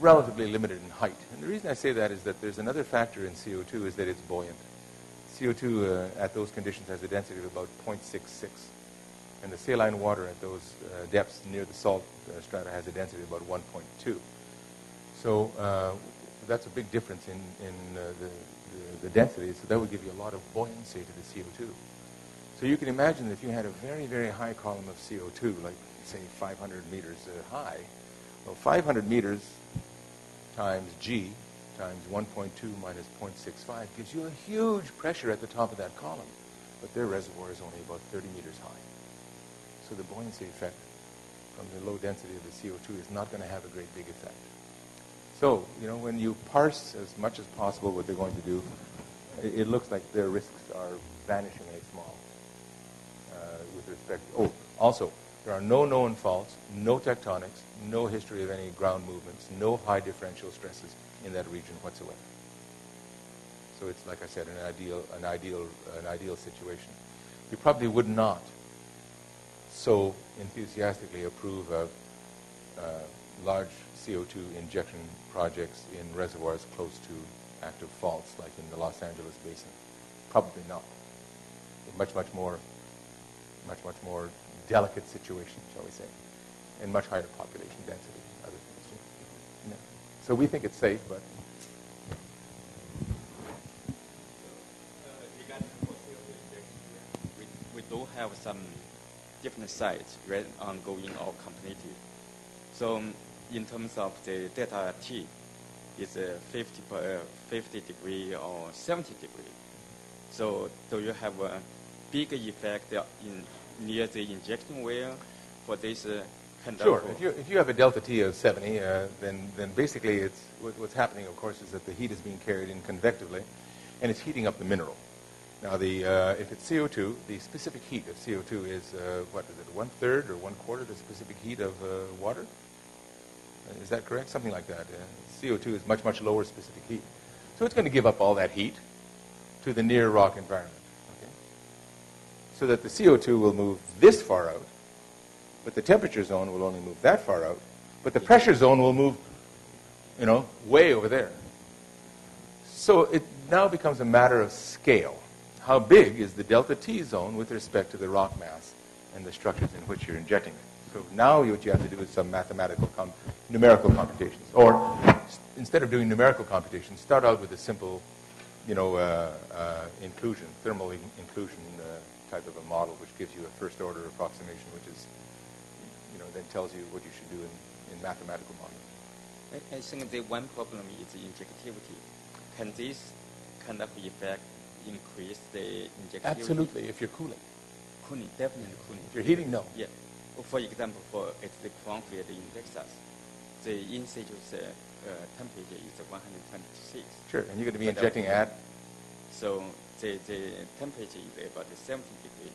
relatively limited in height. And the reason I say that is that there's another factor in CO2 is that it's buoyant. CO2 uh, at those conditions has a density of about 0.66. And the saline water at those uh, depths near the salt uh, strata has a density of about 1.2. So uh, that's a big difference in, in uh, the, the, the, density. So that would give you a lot of buoyancy to the CO2. So you can imagine if you had a very, very high column of CO2, like say 500 meters uh, high, well, 500 meters times G times 1.2 minus 0.65 gives you a huge pressure at the top of that column. But their reservoir is only about 30 meters high. So the buoyancy effect from the low density of the CO2 is not going to have a great big effect. So, you know, when you parse as much as possible what they're going to do, it, it looks like their risks are vanishingly small uh, with respect. Oh, also, there are no known faults, no tectonics, no history of any ground movements, no high differential stresses in that region whatsoever. So it's like I said, an ideal, an ideal, an ideal situation. You probably would not so enthusiastically approve of uh, large CO2 injection projects in reservoirs close to active faults, like in the Los Angeles basin? Probably not. Much, much more, much, much more delicate situation, shall we say, and much higher population density, other things. Yeah. So we think it's safe, but Regarding for CO2 injection, we, we do have some different sites right ongoing or completed. So um, in terms of the delta T, is uh, 50, per, uh, 50 degree or 70 degree. So do you have a big effect in near the injection well for this uh, Sure. If you, if you have a delta T of 70, uh, then, then basically it's, what, what's happening, of course, is that the heat is being carried in convectively, and it's heating up the mineral. Now, the, uh, if it's CO2, the specific heat of CO2 is, uh, what is it, one-third or one-quarter the specific heat of uh, water? Uh, Is that correct? Something like that. Uh, CO2 is much, much lower specific heat. So it's going to give up all that heat to the near rock environment. Okay? So that the CO2 will move this far out, but the temperature zone will only move that far out, but the pressure zone will move, you know, way over there. So it now becomes a matter of scale. How big is the delta T zone with respect to the rock mass and the structures in which you're injecting it? So now what you have to do is some mathematical, com- numerical computations. Or instead of doing numerical computations, start out with a simple, you know, uh, uh, inclusion, thermal in- inclusion uh, type of a model, which gives you a first order approximation, which is, you know, then tells you what you should do in, in mathematical modeling. I, I think the one problem is the injectivity. Can this kind of effect increase the injectivity? Absolutely, if you're cooling. Cooling, definitely cooling. If you're heating, no. Yeah. For example, for at the Cranfield in Texas, the in situ uh, uh, temperature is 126. Sure, and you're going to be But, injecting at, So the, the temperature is about 70 degree.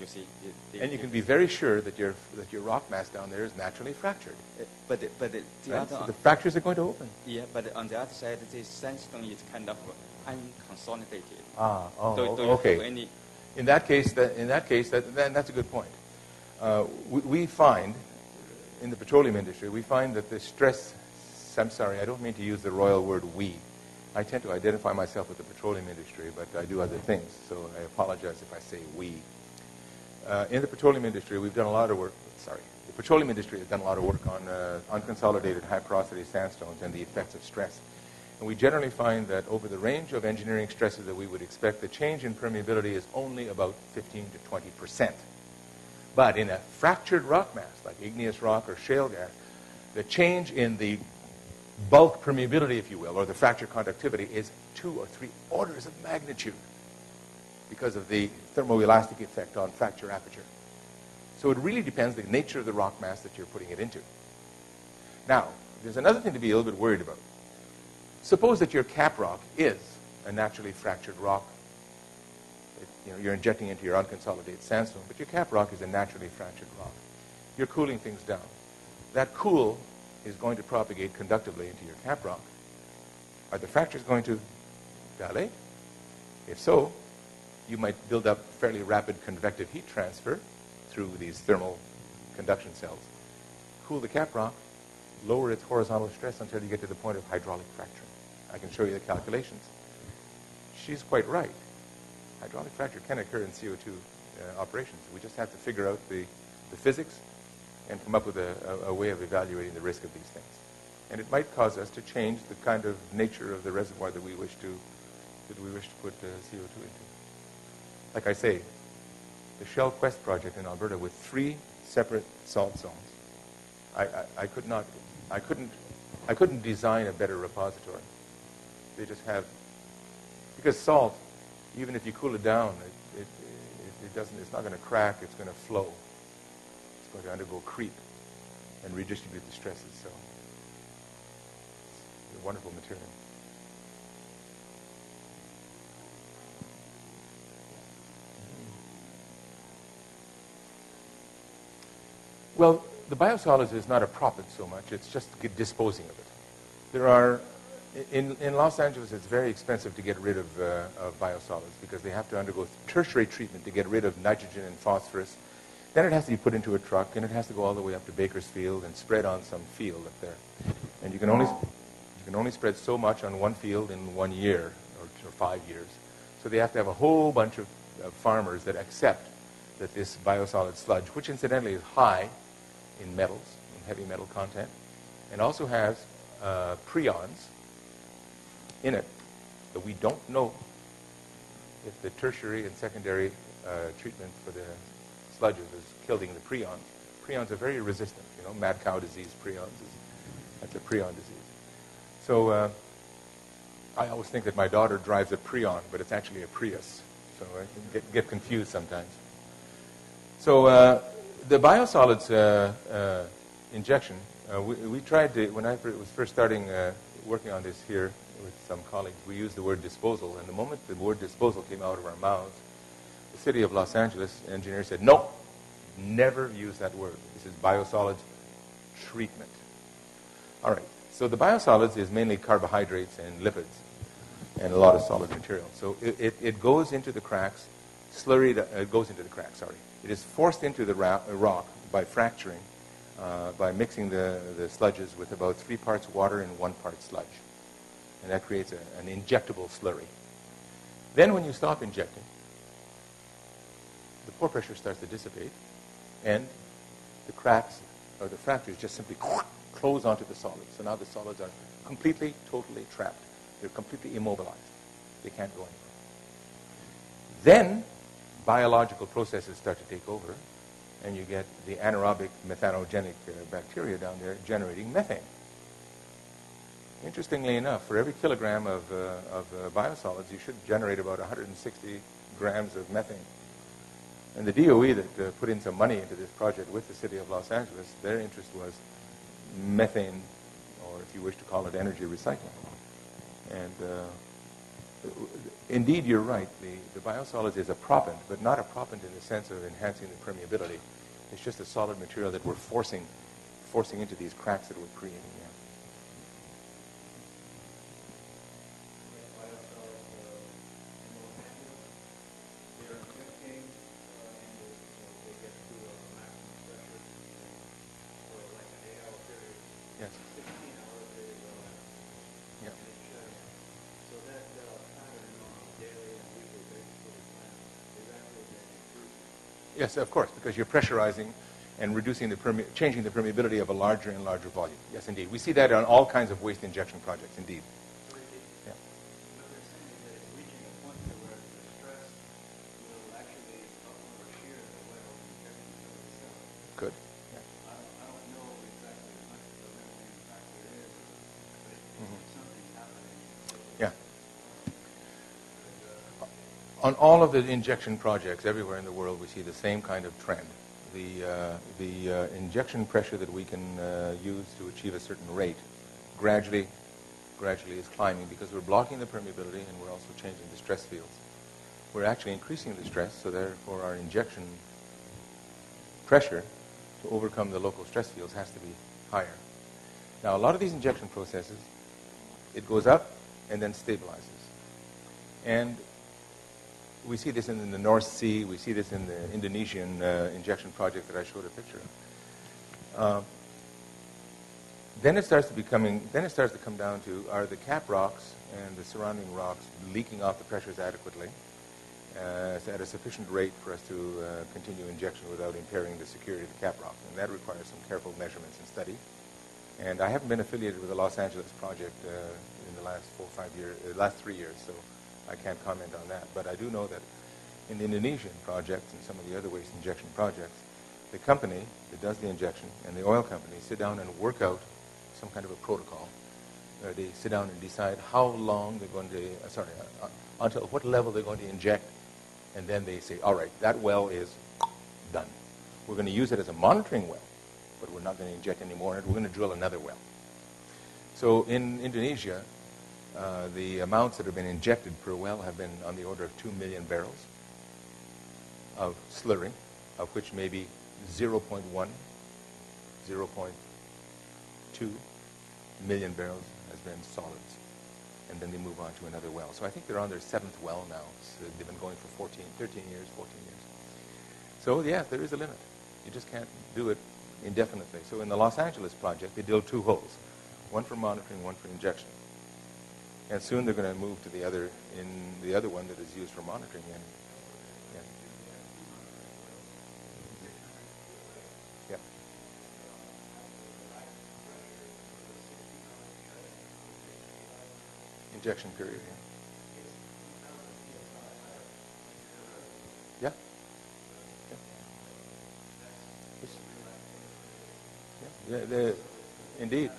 You see, the, and you can be very sure that your, that your rock mass down there is naturally fractured. Uh, but the- but the, the right? other So the fractures are going to open. yeah, but on the other side, the sandstone is kind of unconsolidated. Ah, oh, do, do okay. any? In that case, that, in that case, that, then that's a good point. Uh, we, we find, in the petroleum industry, we find that the stress, I'm sorry, I don't mean to use the royal word we. I tend to identify myself with the petroleum industry, but I do other things, so I apologize if I say we. Uh, in the petroleum industry, we've done a lot of work, sorry, the petroleum industry has done a lot of work on uh, unconsolidated high porosity sandstones and the effects of stress. And we generally find that over the range of engineering stresses that we would expect, the change in permeability is only about 15 to 20 percent. But in a fractured rock mass, like igneous rock or shale gas, the change in the bulk permeability, if you will, or the fracture conductivity is two or three orders of magnitude because of the thermoelastic effect on fracture aperture. So it really depends the nature of the rock mass that you're putting it into. Now, there's another thing to be a little bit worried about. Suppose that your cap rock is a naturally fractured rock. It- you know, you're injecting into your unconsolidated sandstone, but your cap rock is a naturally fractured rock. You're cooling things down. That cool is going to propagate conductively into your cap rock. Are the fractures going to dilate? If so, you might build up fairly rapid convective heat transfer through these thermal conduction cells. Cool the cap rock, lower its horizontal stress until you get to the point of hydraulic fracture. I can show you the calculations. She's quite right. Hydraulic fracture can occur in CO2 uh, operations. We just have to figure out the, the physics and come up with a, a, a way of evaluating the risk of these things. And it might cause us to change the kind of nature of the reservoir that we wish to, that we wish to put uh, CO2 into. Like I say, the Shell Quest project in Alberta with three separate salt zones. I, I, I could not, I couldn't, I couldn't design a better repository. They just have, because salt, even if you cool it down, it, it, it, it doesn't, it's not going to crack, it's going to flow. It's going to undergo creep and redistribute the stresses. So it's a wonderful material. Well, the biosolids is not a profit so much, it's just disposing of it. There are, in, in Los Angeles, it's very expensive to get rid of, uh, of biosolids because they have to undergo tertiary treatment to get rid of nitrogen and phosphorus. Then it has to be put into a truck and it has to go all the way up to Bakersfield and spread on some field up there. And you can only, you can only spread so much on one field in one year or, or five years. So they have to have a whole bunch of, of farmers that accept that this biosolid sludge, which incidentally is high in metals, in heavy metal content, and also has uh, prions in it that we don't know if the tertiary and secondary uh, treatment for the sludges is killing the prions. Prions are very resistant. You know, mad cow disease, prions, is, that's a prion disease. So uh, I always think that my daughter drives a prion, but it's actually a Prius. So I get, get confused sometimes. So uh, the biosolids uh, uh, injection, uh, we, we, tried to, when I was first starting working on this here with some colleagues, we used the word disposal. And the moment the word disposal came out of our mouths, the city of Los Angeles engineer said, no, never use that word. This is biosolids treatment. All right. So the biosolids is mainly carbohydrates and lipids and a lot of solid material. So it, it, it goes into the cracks, slurry, it goes into the cracks, sorry. It is forced into the uh, rock by fracturing, uh, by mixing the, the sludges with about three parts water and one part sludge. And that creates a, an injectable slurry. Then when you stop injecting, the pore pressure starts to dissipate, and the cracks or the fractures just simply close onto the solids. So now the solids are completely, totally trapped. They're completely immobilized. They can't go anywhere. Then biological processes start to take over, and you get the anaerobic methanogenic uh, bacteria down there generating methane. Interestingly enough, for every kilogram of, uh, of uh, biosolids, you should generate about 160 grams of methane. And the DOE that uh, put in some money into this project with the city of Los Angeles, their interest was methane, or if you wish to call it energy recycling. And uh, indeed, you're right. The, the biosolids is a proppant, but not a proppant in the sense of enhancing the permeability. It's just a solid material that we're forcing, forcing into these cracks that we're creating. Yeah. Yes, of course, because you're pressurizing and reducing the changing the permeability of a larger and larger volume. Yes, indeed. We see that on all kinds of waste injection projects, indeed. Yeah. Good. Yeah. On all of the injection projects everywhere in the world, we see the same kind of trend. The, uh, the uh, injection pressure that we can uh, use to achieve a certain rate gradually, gradually is climbing because we're blocking the permeability and we're also changing the stress fields. We're actually increasing the stress, so therefore our injection pressure to overcome the local stress fields has to be higher. Now, a lot of these injection processes, it goes up and then stabilizes. And we see this in the North Sea. We see this in the Indonesian uh, injection project that I showed a picture of. Uh, then it starts to becoming. Then it starts to come down to: Are the cap rocks and the surrounding rocks leaking off the pressures adequately uh, at a sufficient rate for us to uh, continue injection without impairing the security of the cap rock? And that requires some careful measurements and study. And I haven't been affiliated with the Los Angeles project uh, in the last four, five years, uh, last three years. So I can't comment on that. But I do know that in the Indonesian projects and some of the other waste injection projects, the company that does the injection and the oil company sit down and work out some kind of a protocol. Uh, they sit down and decide how long they're going to, uh, sorry, uh, uh, until what level they're going to inject, and then they say, all right, that well is done. We're going to use it as a monitoring well, but we're not going to inject any more, and we're going to drill another well. So in Indonesia, uh, the amounts that have been injected per well have been on the order of 2 million barrels of slurry, of which maybe 0.1, 0.2 million barrels has been solids. And then they move on to another well. So I think they're on their seventh well now. So they've been going for 14, 13 years, 14 years. So yeah, there is a limit. You just can't do it indefinitely. So in the Los Angeles project, they drilled two holes, one for monitoring, one for injection and soon they're going to move to the other in the other one that is used for monitoring and yeah. yeah. Injection period. Yeah. yeah. Yeah. yeah. yeah. Indeed.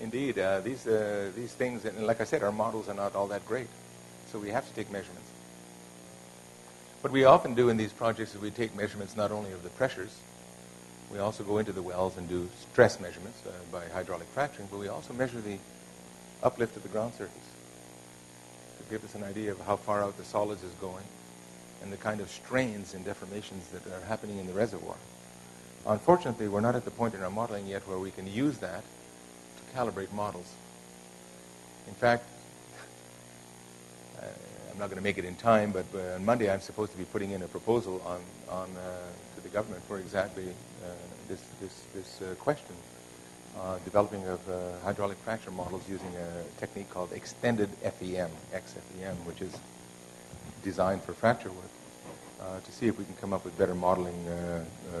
Indeed, uh, these uh, these things, and like I said, our models are not all that great, so we have to take measurements. What we often do in these projects is we take measurements not only of the pressures, we also go into the wells and do stress measurements uh, by hydraulic fracturing, but we also measure the uplift of the ground surface to give us an idea of how far out the solids is going and the kind of strains and deformations that are happening in the reservoir. Unfortunately, we're not at the point in our modeling yet where we can use that calibrate models. In fact, I'm not going to make it in time, but uh, on Monday I'm supposed to be putting in a proposal on, on uh, to the government for exactly uh, this, this, this question, uh, developing of uh, hydraulic fracture models using a technique called extended FEM, XFEM, which is designed for fracture work, uh, to see if we can come up with better modeling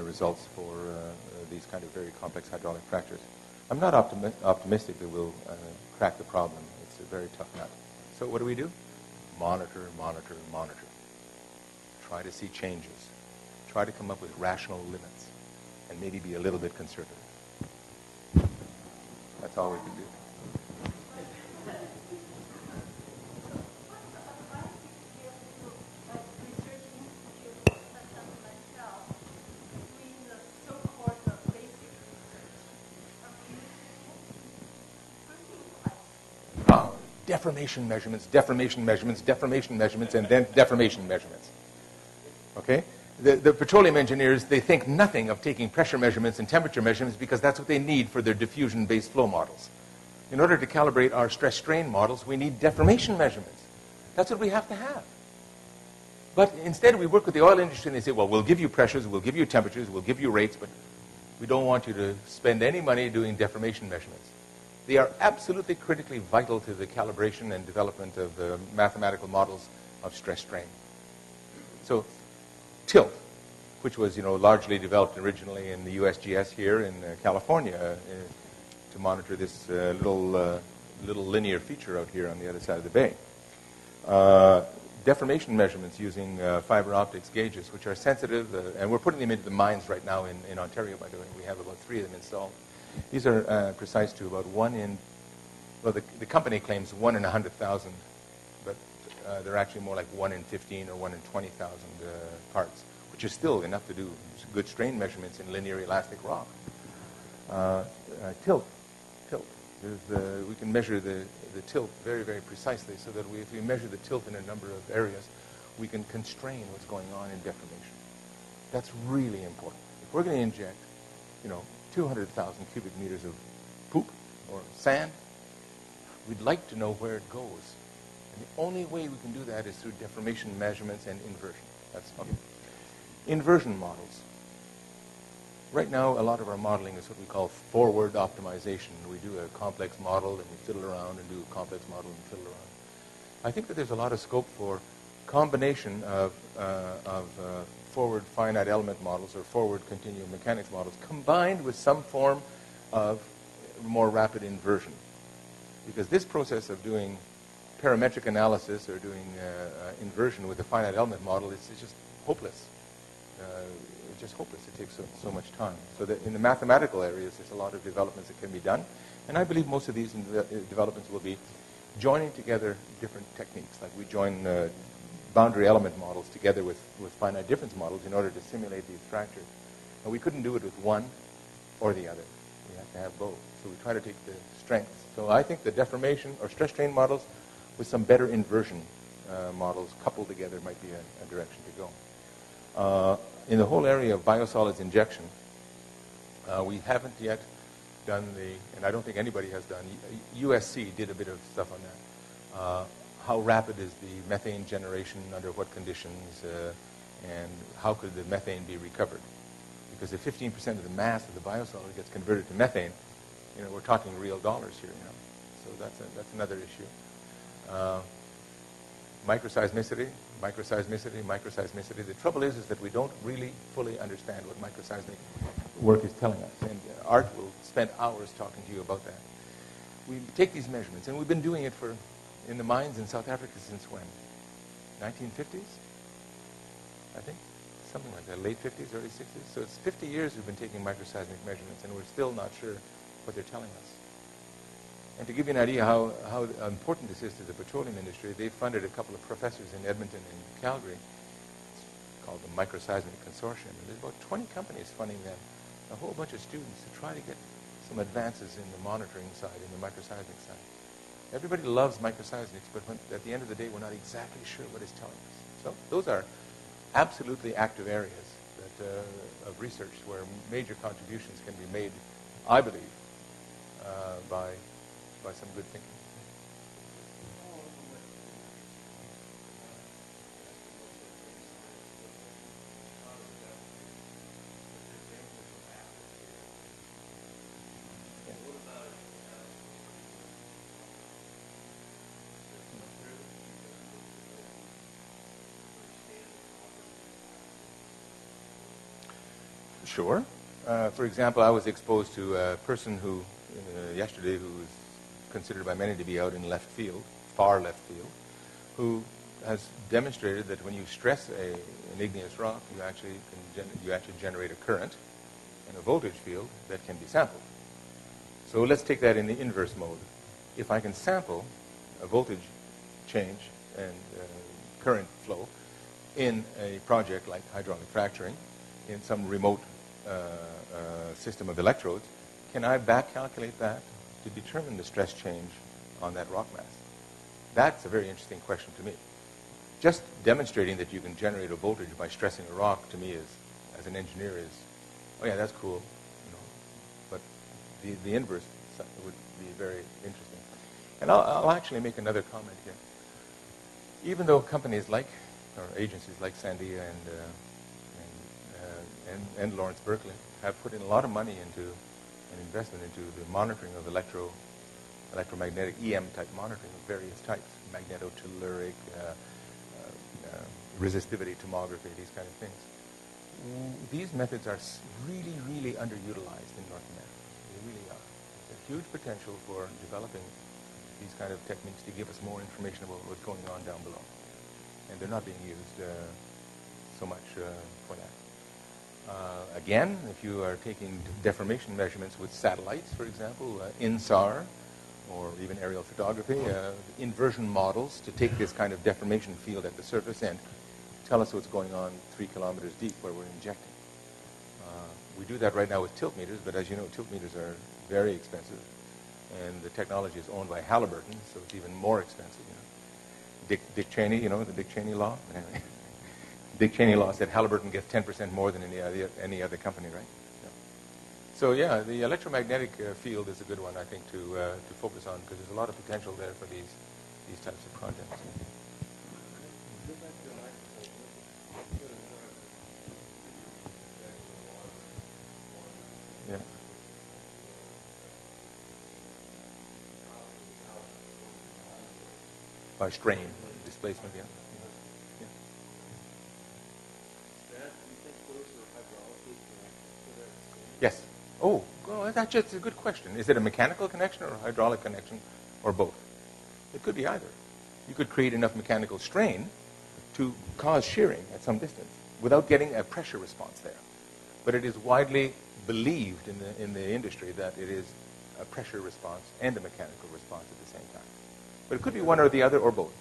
results for these kind of very complex hydraulic fractures. I'm not optimi- optimistic that we'll uh, crack the problem. It's a very tough nut. So what do we do? Monitor, monitor, monitor. Try to see changes. Try to come up with rational limits, and maybe be a little bit conservative. That's all we can do. Uh, deformation measurements, deformation measurements, deformation measurements, and then deformation measurements. Okay? The, the petroleum engineers, they think nothing of taking pressure measurements and temperature measurements because that's what they need for their diffusion-based flow models. In order to calibrate our stress-strain models, we need deformation measurements. That's what we have to have. But instead, we work with the oil industry and they say, well, we'll give you pressures, we'll give you temperatures, we'll give you rates, but we don't want you to spend any money doing deformation measurements. They are absolutely critically vital to the calibration and development of uh, mathematical models of stress strain. So, tilt, which was you know largely developed originally in the USGS here in uh, California uh, to monitor this uh, little uh, little linear feature out here on the other side of the bay. Uh, deformation measurements using uh, fiber optics gauges, which are sensitive, and we're putting them into the mines right now in, in Ontario, by the way. We have about three of them installed. These are uh, precise to about one in, well, the, the company claims one in 100,000, but uh, they're actually more like one in 15 or one in 20,000 uh, parts, which is still enough to do good strain measurements in linear elastic rock. Uh, uh, tilt, tilt. Uh, we can measure the, the tilt very, very precisely so that we, if we measure the tilt in a number of areas, we can constrain what's going on in deformation. That's really important. If we're going to inject, you know, 200,000 cubic meters of poop or sand, we'd like to know where it goes. And the only way we can do that is through deformation measurements and inversion. That's okay. Inversion models. Right now, a lot of our modeling is what we call forward optimization. We do a complex model and we fiddle around and do a complex model and fiddle around. I think that there's a lot of scope for combination of, uh, of uh, forward finite element models or forward continuum mechanics models combined with some form of more rapid inversion. Because this process of doing parametric analysis or doing uh, uh, inversion with a finite element model is, just hopeless. Uh, it's just hopeless. It takes so, so much time. So that in the mathematical areas, there's a lot of developments that can be done. And I believe most of these uh, developments will be joining together different techniques. Like we join uh, boundary element models together with, with finite difference models in order to simulate these fractures. And we couldn't do it with one or the other. We have to have both. So we try to take the strengths. So I think the deformation or stress strain models with some better inversion uh, models coupled together might be a, a direction to go. Uh, in the whole area of biosolids injection, uh, we haven't yet done the, and I don't think anybody has done, USC did a bit of stuff on that. How rapid is the methane generation, under what conditions, uh, and how could the methane be recovered? Because if 15% of the mass of the biosolid gets converted to methane, you know, we're talking real dollars here, you know. So that's, a, that's another issue. Uh, microseismicity, microseismicity, microseismicity. The trouble is, is that we don't really fully understand what microseismic work is telling us. And Art will spend hours talking to you about that. we take these measurements, and we've been doing it for in the mines in South Africa since when? 1950s, I think, something like that, late 50s, early 60s. So it's 50 years we've been taking microseismic measurements, and we're still not sure what they're telling us. And to give you an idea how, how important this is to the petroleum industry, they funded a couple of professors in Edmonton and Calgary. It's called the Microseismic Consortium. And there's about 20 companies funding them, a whole bunch of students to try to get some advances in the monitoring side, in the microseismic side. Everybody loves microseismics, but when, at the end of the day, we're not exactly sure what it's telling us. So those are absolutely active areas that, uh, of research where major contributions can be made, I believe, uh, by by some good thinking. Sure. Uh, for example, I was exposed to a person who, uh, yesterday, who was considered by many to be out in left field, far left field, who has demonstrated that when you stress a, an igneous rock, you actually, can you actually generate a current and a voltage field that can be sampled. So let's take that in the inverse mode. If I can sample a voltage change and uh, current flow in a project like hydraulic fracturing, in some remote system of electrodes, can I back calculate that to determine the stress change on that rock mass? That's a very interesting question to me. Just demonstrating that you can generate a voltage by stressing a rock to me is, as an engineer, is, oh yeah, that's cool. You know, but the, the inverse would be very interesting. And I'll, I'll actually make another comment here. Even though companies like, or agencies like Sandia and, uh, and, uh, and, and Lawrence Berkeley have put in a lot of money into an investment into the monitoring of electro, electromagnetic EM type monitoring of various types, magnetotelluric, uh, uh, uh, resistivity tomography, these kind of things. These methods are really, really underutilized in North America. They really are. There's a huge potential for developing these kind of techniques to give us more information about what's going on down below. And they're not being used uh, so much uh, for that. Uh, again, if you are taking deformation measurements with satellites, for example, uh, INSAR, or even aerial photography, uh, inversion models to take this kind of deformation field at the surface and tell us what's going on three kilometers deep where we're injecting. Uh, we do that right now with tilt meters, but as you know, tilt meters are very expensive, and the technology is owned by Halliburton, so it's even more expensive. You know. Dick, Dick Cheney, you know, the Dick Cheney law? Anyway. Dick Cheney law said Halliburton gets 10% more than any other, any other company, right? Yeah. So yeah, the electromagnetic uh, field is a good one, I think, to, uh, to focus on because there's a lot of potential there for these, these types of projects. Yeah. By strain, displacement, yeah. Yes. Oh, well, that's just a good question. Is it a mechanical connection or a hydraulic connection or both? It could be either. You could create enough mechanical strain to cause shearing at some distance without getting a pressure response there. But it is widely believed in the, in the industry that it is a pressure response and a mechanical response at the same time. But it could be one or the other or both.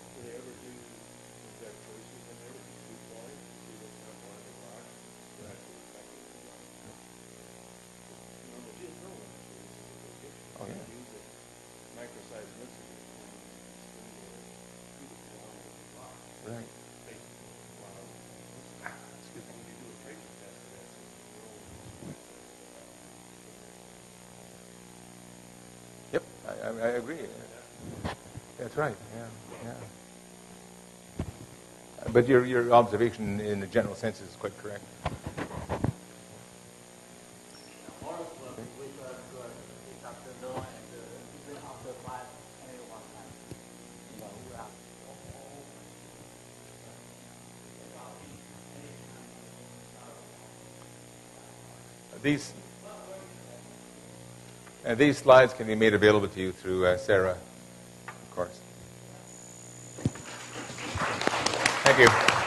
I, agree. That's right. Yeah, yeah. But your your observation, in the general sense, is quite correct. These And these slides can be made available to you through uh, Sarah, of course. Thank you.